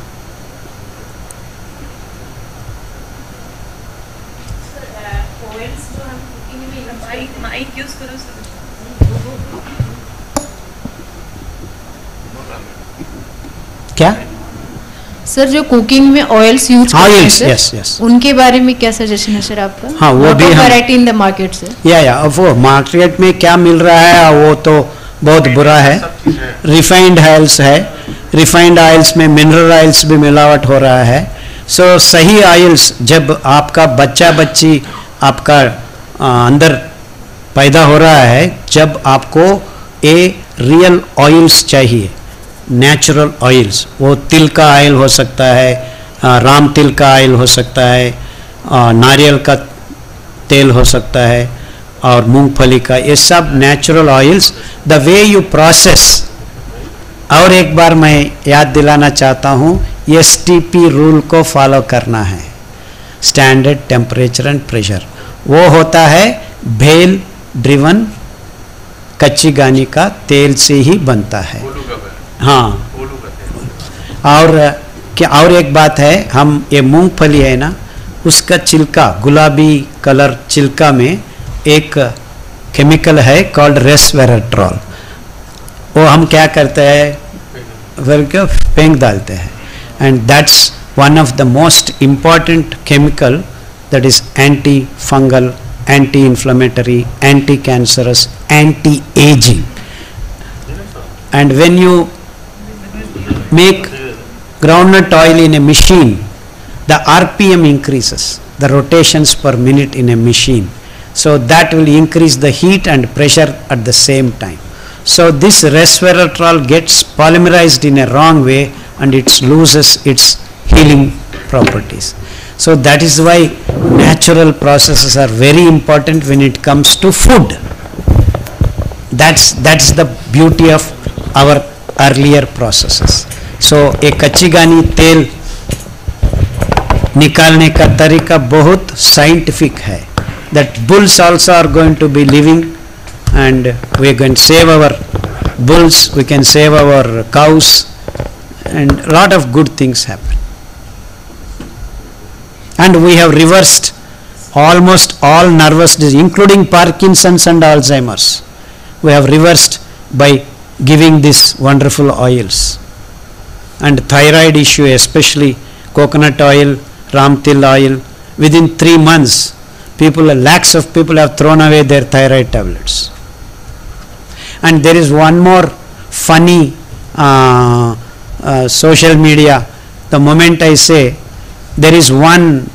sir जो cooking में ऑयल्स यूज़ हाँ, करते हैं yes, सर, yes, yes. उनके बारे में क्या सजेशन है सर आपका? हाँ, वो भी variety in the market sir या या अब वो मार्केट में क्या मिल रहा है वो तो बहुत बुरा है। रिफाइंड ऑयल्स है। रिफाइंड ऑयल्स में मिनरल ऑयल्स भी मिलावट हो रहा है। सो सही ऑयल्स जब आपका बच्चा बच्ची आपका आ, अंदर पैदा हो रहा है जब आपको ए रियल ऑयल्स चाहिए। नेचुरल ऑयल्स वो तिल का ऑयल हो सकता है राम तिल का ऑयल हो सकता है नारियल का तेल हो सकता है, और मूंगफली का, ये सब natural oils the way you process और एक बार मैं याद दिलाना चाहता हूँ एस रूल को फॉलो करना है. स्टैंडर्ड टेम्परेचर एंड प्रेशर वो होता है भेल ड्रिवन कच्ची गानी का तेल से ही बनता है. हाँ। और क्या और एक बात है हम ये मूंगफली है ना उसका छिलका गुलाबी कलर छिलका में एक केमिकल है कॉल्ड रेसवेराट्रॉल। वो हम क्या करते हैं फिर क्या फेंक डालते हैं। And that's one of the most important chemical that is anti-fungal, anti-inflammatory, anti-cancerous, anti-aging. And when you make groundnut oil in a machine, the RPM increases, the rotations per minute in a machine. So that will increase the heat and pressure at the same time. So this resveratrol gets polymerized in a wrong way and it loses its healing properties. So that is why natural processes are very important when it comes to food. That's that's the beauty of our earlier processes. So एक कच्ची गानी तेल निकालने का तरीका बहुत scientific है that bulls also are going to be living and we are going to save our bulls we can save our cows and lot of good things happen and we have reversed almost all nervous disease including parkinson's and alzheimer's we have reversed by giving these wonderful oils. And thyroid issue especially coconut oil ramtil oil within 3 months people lakhs of people have thrown away their thyroid tablets. And there is one more funny uh, uh, social media. The moment i say there is one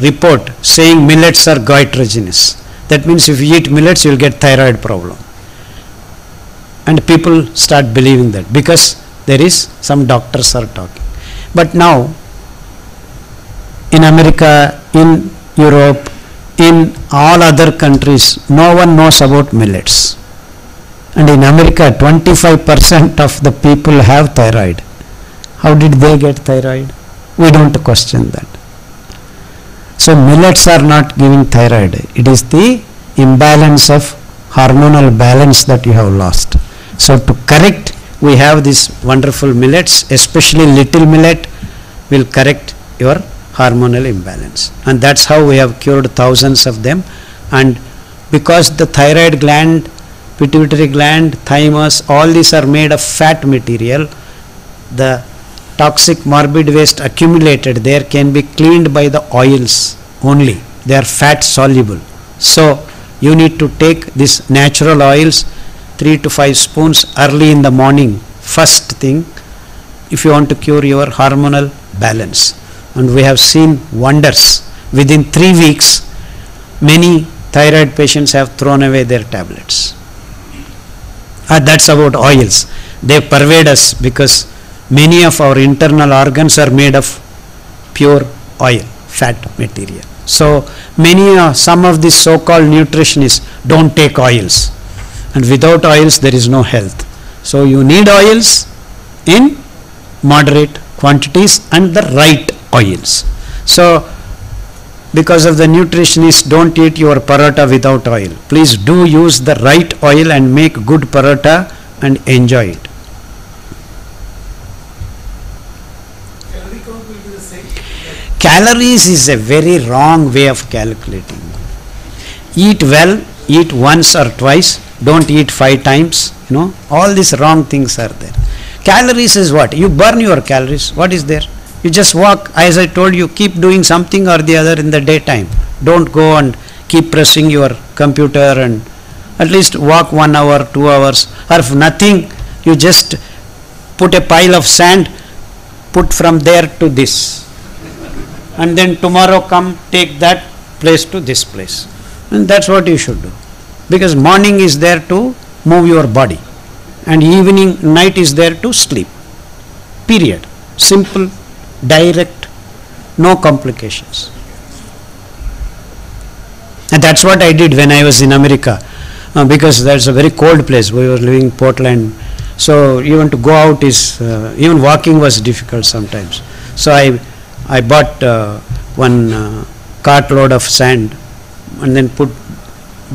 report saying millets are goitrogenous. That means if you eat millets you will get thyroid problem and people start believing that because there is some doctors are talking. But now in america in europe in all other countries no one knows about millets. And in america 25% of the people have thyroid. How did they get thyroid? We don't question that. So millets are not giving thyroid. It is the imbalance of hormonal balance that you have lost so to correct we have these wonderful millets especially little millet will correct your hormonal imbalance. And that's how we have cured thousands of them. And because the thyroid gland pituitary gland thymus all these are made of fat material the toxic morbid waste accumulated there can be cleaned by the oils only. They are fat soluble. So you need to take these natural oils 3 to 5 spoons early in the morning first thing if you want to cure your hormonal balance. And we have seen wonders. Within 3 weeks many thyroid patients have thrown away their tablets. Ah, that's about oils. They pervade us because many of our internal organs are made of pure oil fat material. So many uh, some of these so called nutritionists don't take oils and without oils there is no health. So you need oils in moderate quantities and the right oils. So because of the nutritionists don't eat your paratha without oil. Please do use the right oil and make good paratha and enjoy it. Calories is a very wrong way of calculating. Eat well eat once or twice don't eat five times you know. All these wrong things are there. Calories is what? You burn your calories. What is there? You just walk. As i told you keep doing something or the other in the daytime. Don't go and keep pressing your computer and at least walk one hour two hours or if nothing you just put a pile of sand put from there to this. And then tomorrow come take that place to this place. And that's what you should do because morning is there to move your body and evening night is there to sleep. Period. Simple direct no complications. And that's what I did when I was in America, uh, because that's a very cold place. We were living in Portland, so even to go out is uh, even walking was difficult sometimes. So I I bought uh, one uh, cartload of sand and then put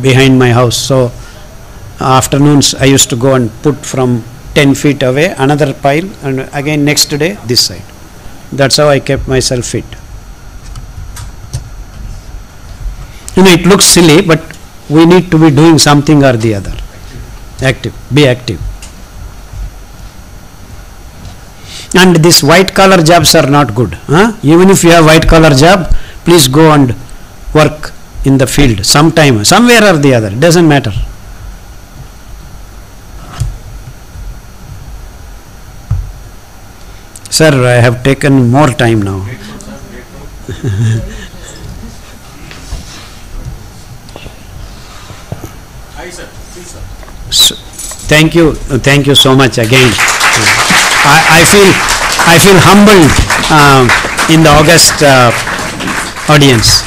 behind my house. So afternoons I used to go and put from 10 feet away another pile and again next day this side. That's how I kept myself fit. You know, it looks silly, but we need to be doing something or the other. Active, be active. And these white collar jobs are not good. Huh? Even if you have white collar job, please go and work in the field sometime, somewhere or the other, doesn't matter. Sir, I have taken more time now. So, thank you, thank you so much again. I, I feel, I feel humbled um, in the august uh, audience.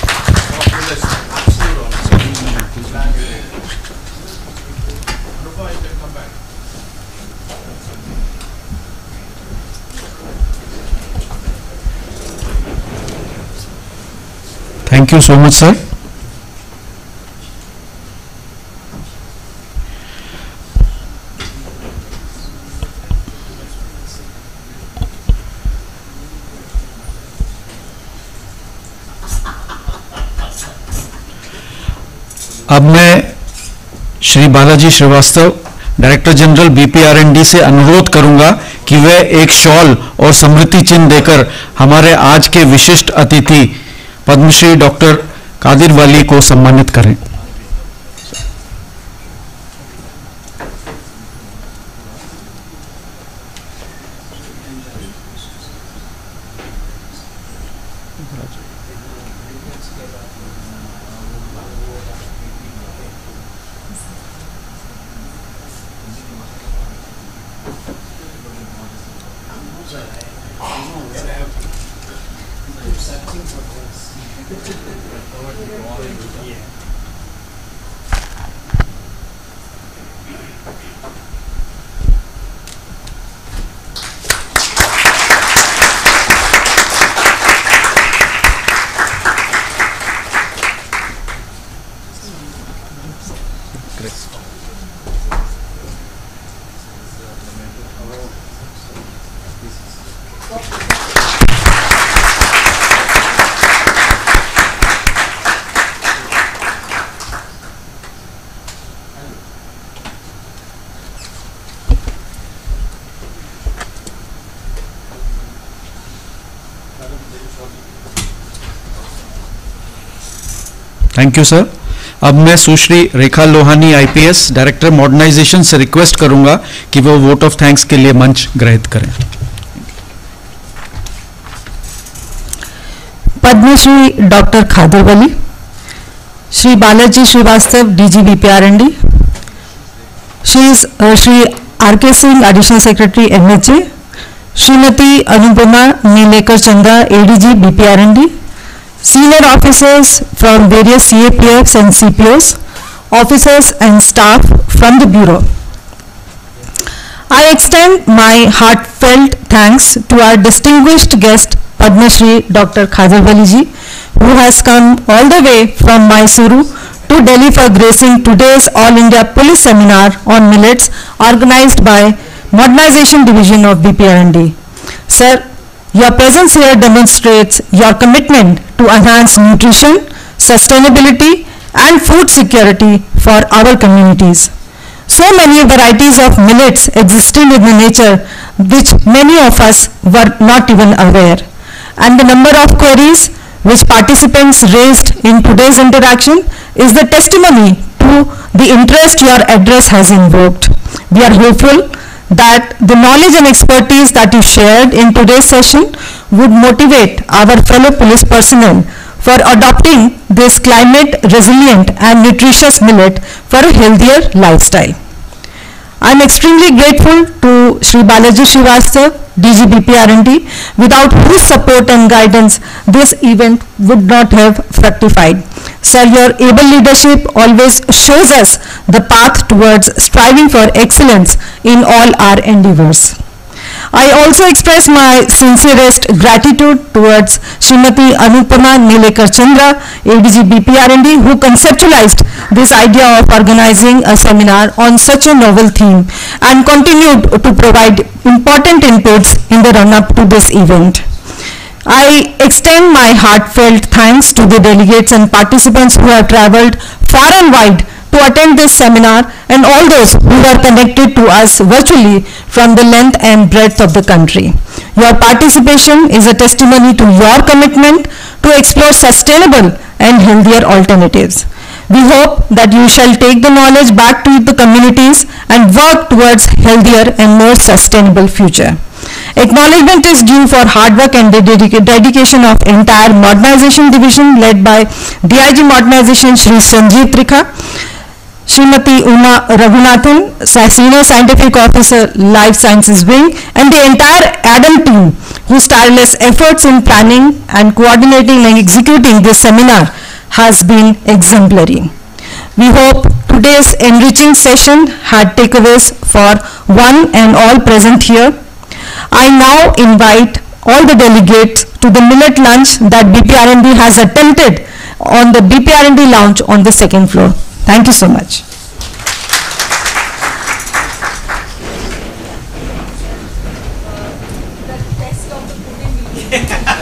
Thank you so much, sir. अब मैं Shri Balaji Srivastava director general BPRND से अनुरोध करूँगा कि वे एक shawl और समृद्धि चिन्ह देकर हमारे आज के विशिष्ट अतिथि पद्मश्री डॉक्टर कादिर वाली को सम्मानित करें। थैंक यू सर अब मैं Sushri Rekha Lohani IPS director modernisation से रिक्वेस्ट करूँगा कि वो वोट ऑफ़ थैंक्स के लिए मंच ग्रहित करें। Padma Shri doctor Khadar Vali Shri Balaji Srivastava DG BPRND Shri Shri R K Singh additional secretary MHA Shrimati Anupama Nilekar Chanda ADG BPRND senior officers from various CAPFs and CPOs, officers and staff from the Bureau. I extend my heartfelt thanks to our distinguished guest Padma Shri Dr. Khajar Waliji, who has come all the way from Mysuru to Delhi for gracing today's All India Police Seminar on Millets organized by Modernization Division of BPRND. Sir, your presence here demonstrates your commitment to enhance nutrition, sustainability and food security for our communities. So many varieties of millets existing in the nature which many of us were not even aware. And the number of queries which participants raised in today's interaction is the testimony to the interest your address has invoked. We are hopeful that the knowledge and expertise that you shared in today's session would motivate our fellow police personnel for adopting this climate resilient and nutritious millet for a healthier lifestyle. I am extremely grateful to Sri Balaji Srivastav, DGBP R&D, without whose support and guidance this event would not have fructified. Sir, your able leadership always shows us the path towards striving for excellence in all our endeavors. I also express my sincerest gratitude towards Srimati Anupama Nilekar Chandra, ADG BPRND, who conceptualized this idea of organizing a seminar on such a novel theme and continued to provide important inputs in the run-up to this event. I extend my heartfelt thanks to the delegates and participants who have traveled far and wide to attend this seminar and all those who are connected to us virtually from the length and breadth of the country. Your participation is a testimony to your commitment to explore sustainable and healthier alternatives. We hope that you shall take the knowledge back to the communities and work towards healthier and more sustainable future. Acknowledgement is due for hard work and dedica- dedication of entire modernization division led by DIG modernization Shri Sanjeev Trikha, Srimati Uma Raghunathan, Senior Scientific Officer, Life Sciences Wing, and the entire ADAM team whose tireless efforts in planning and coordinating and executing this seminar has been exemplary. We hope today's enriching session had takeaways for one and all present here. I now invite all the delegates to the millet lunch that BPRND has attempted on the BPRND lounge on the second floor. Thank you so much. Yeah.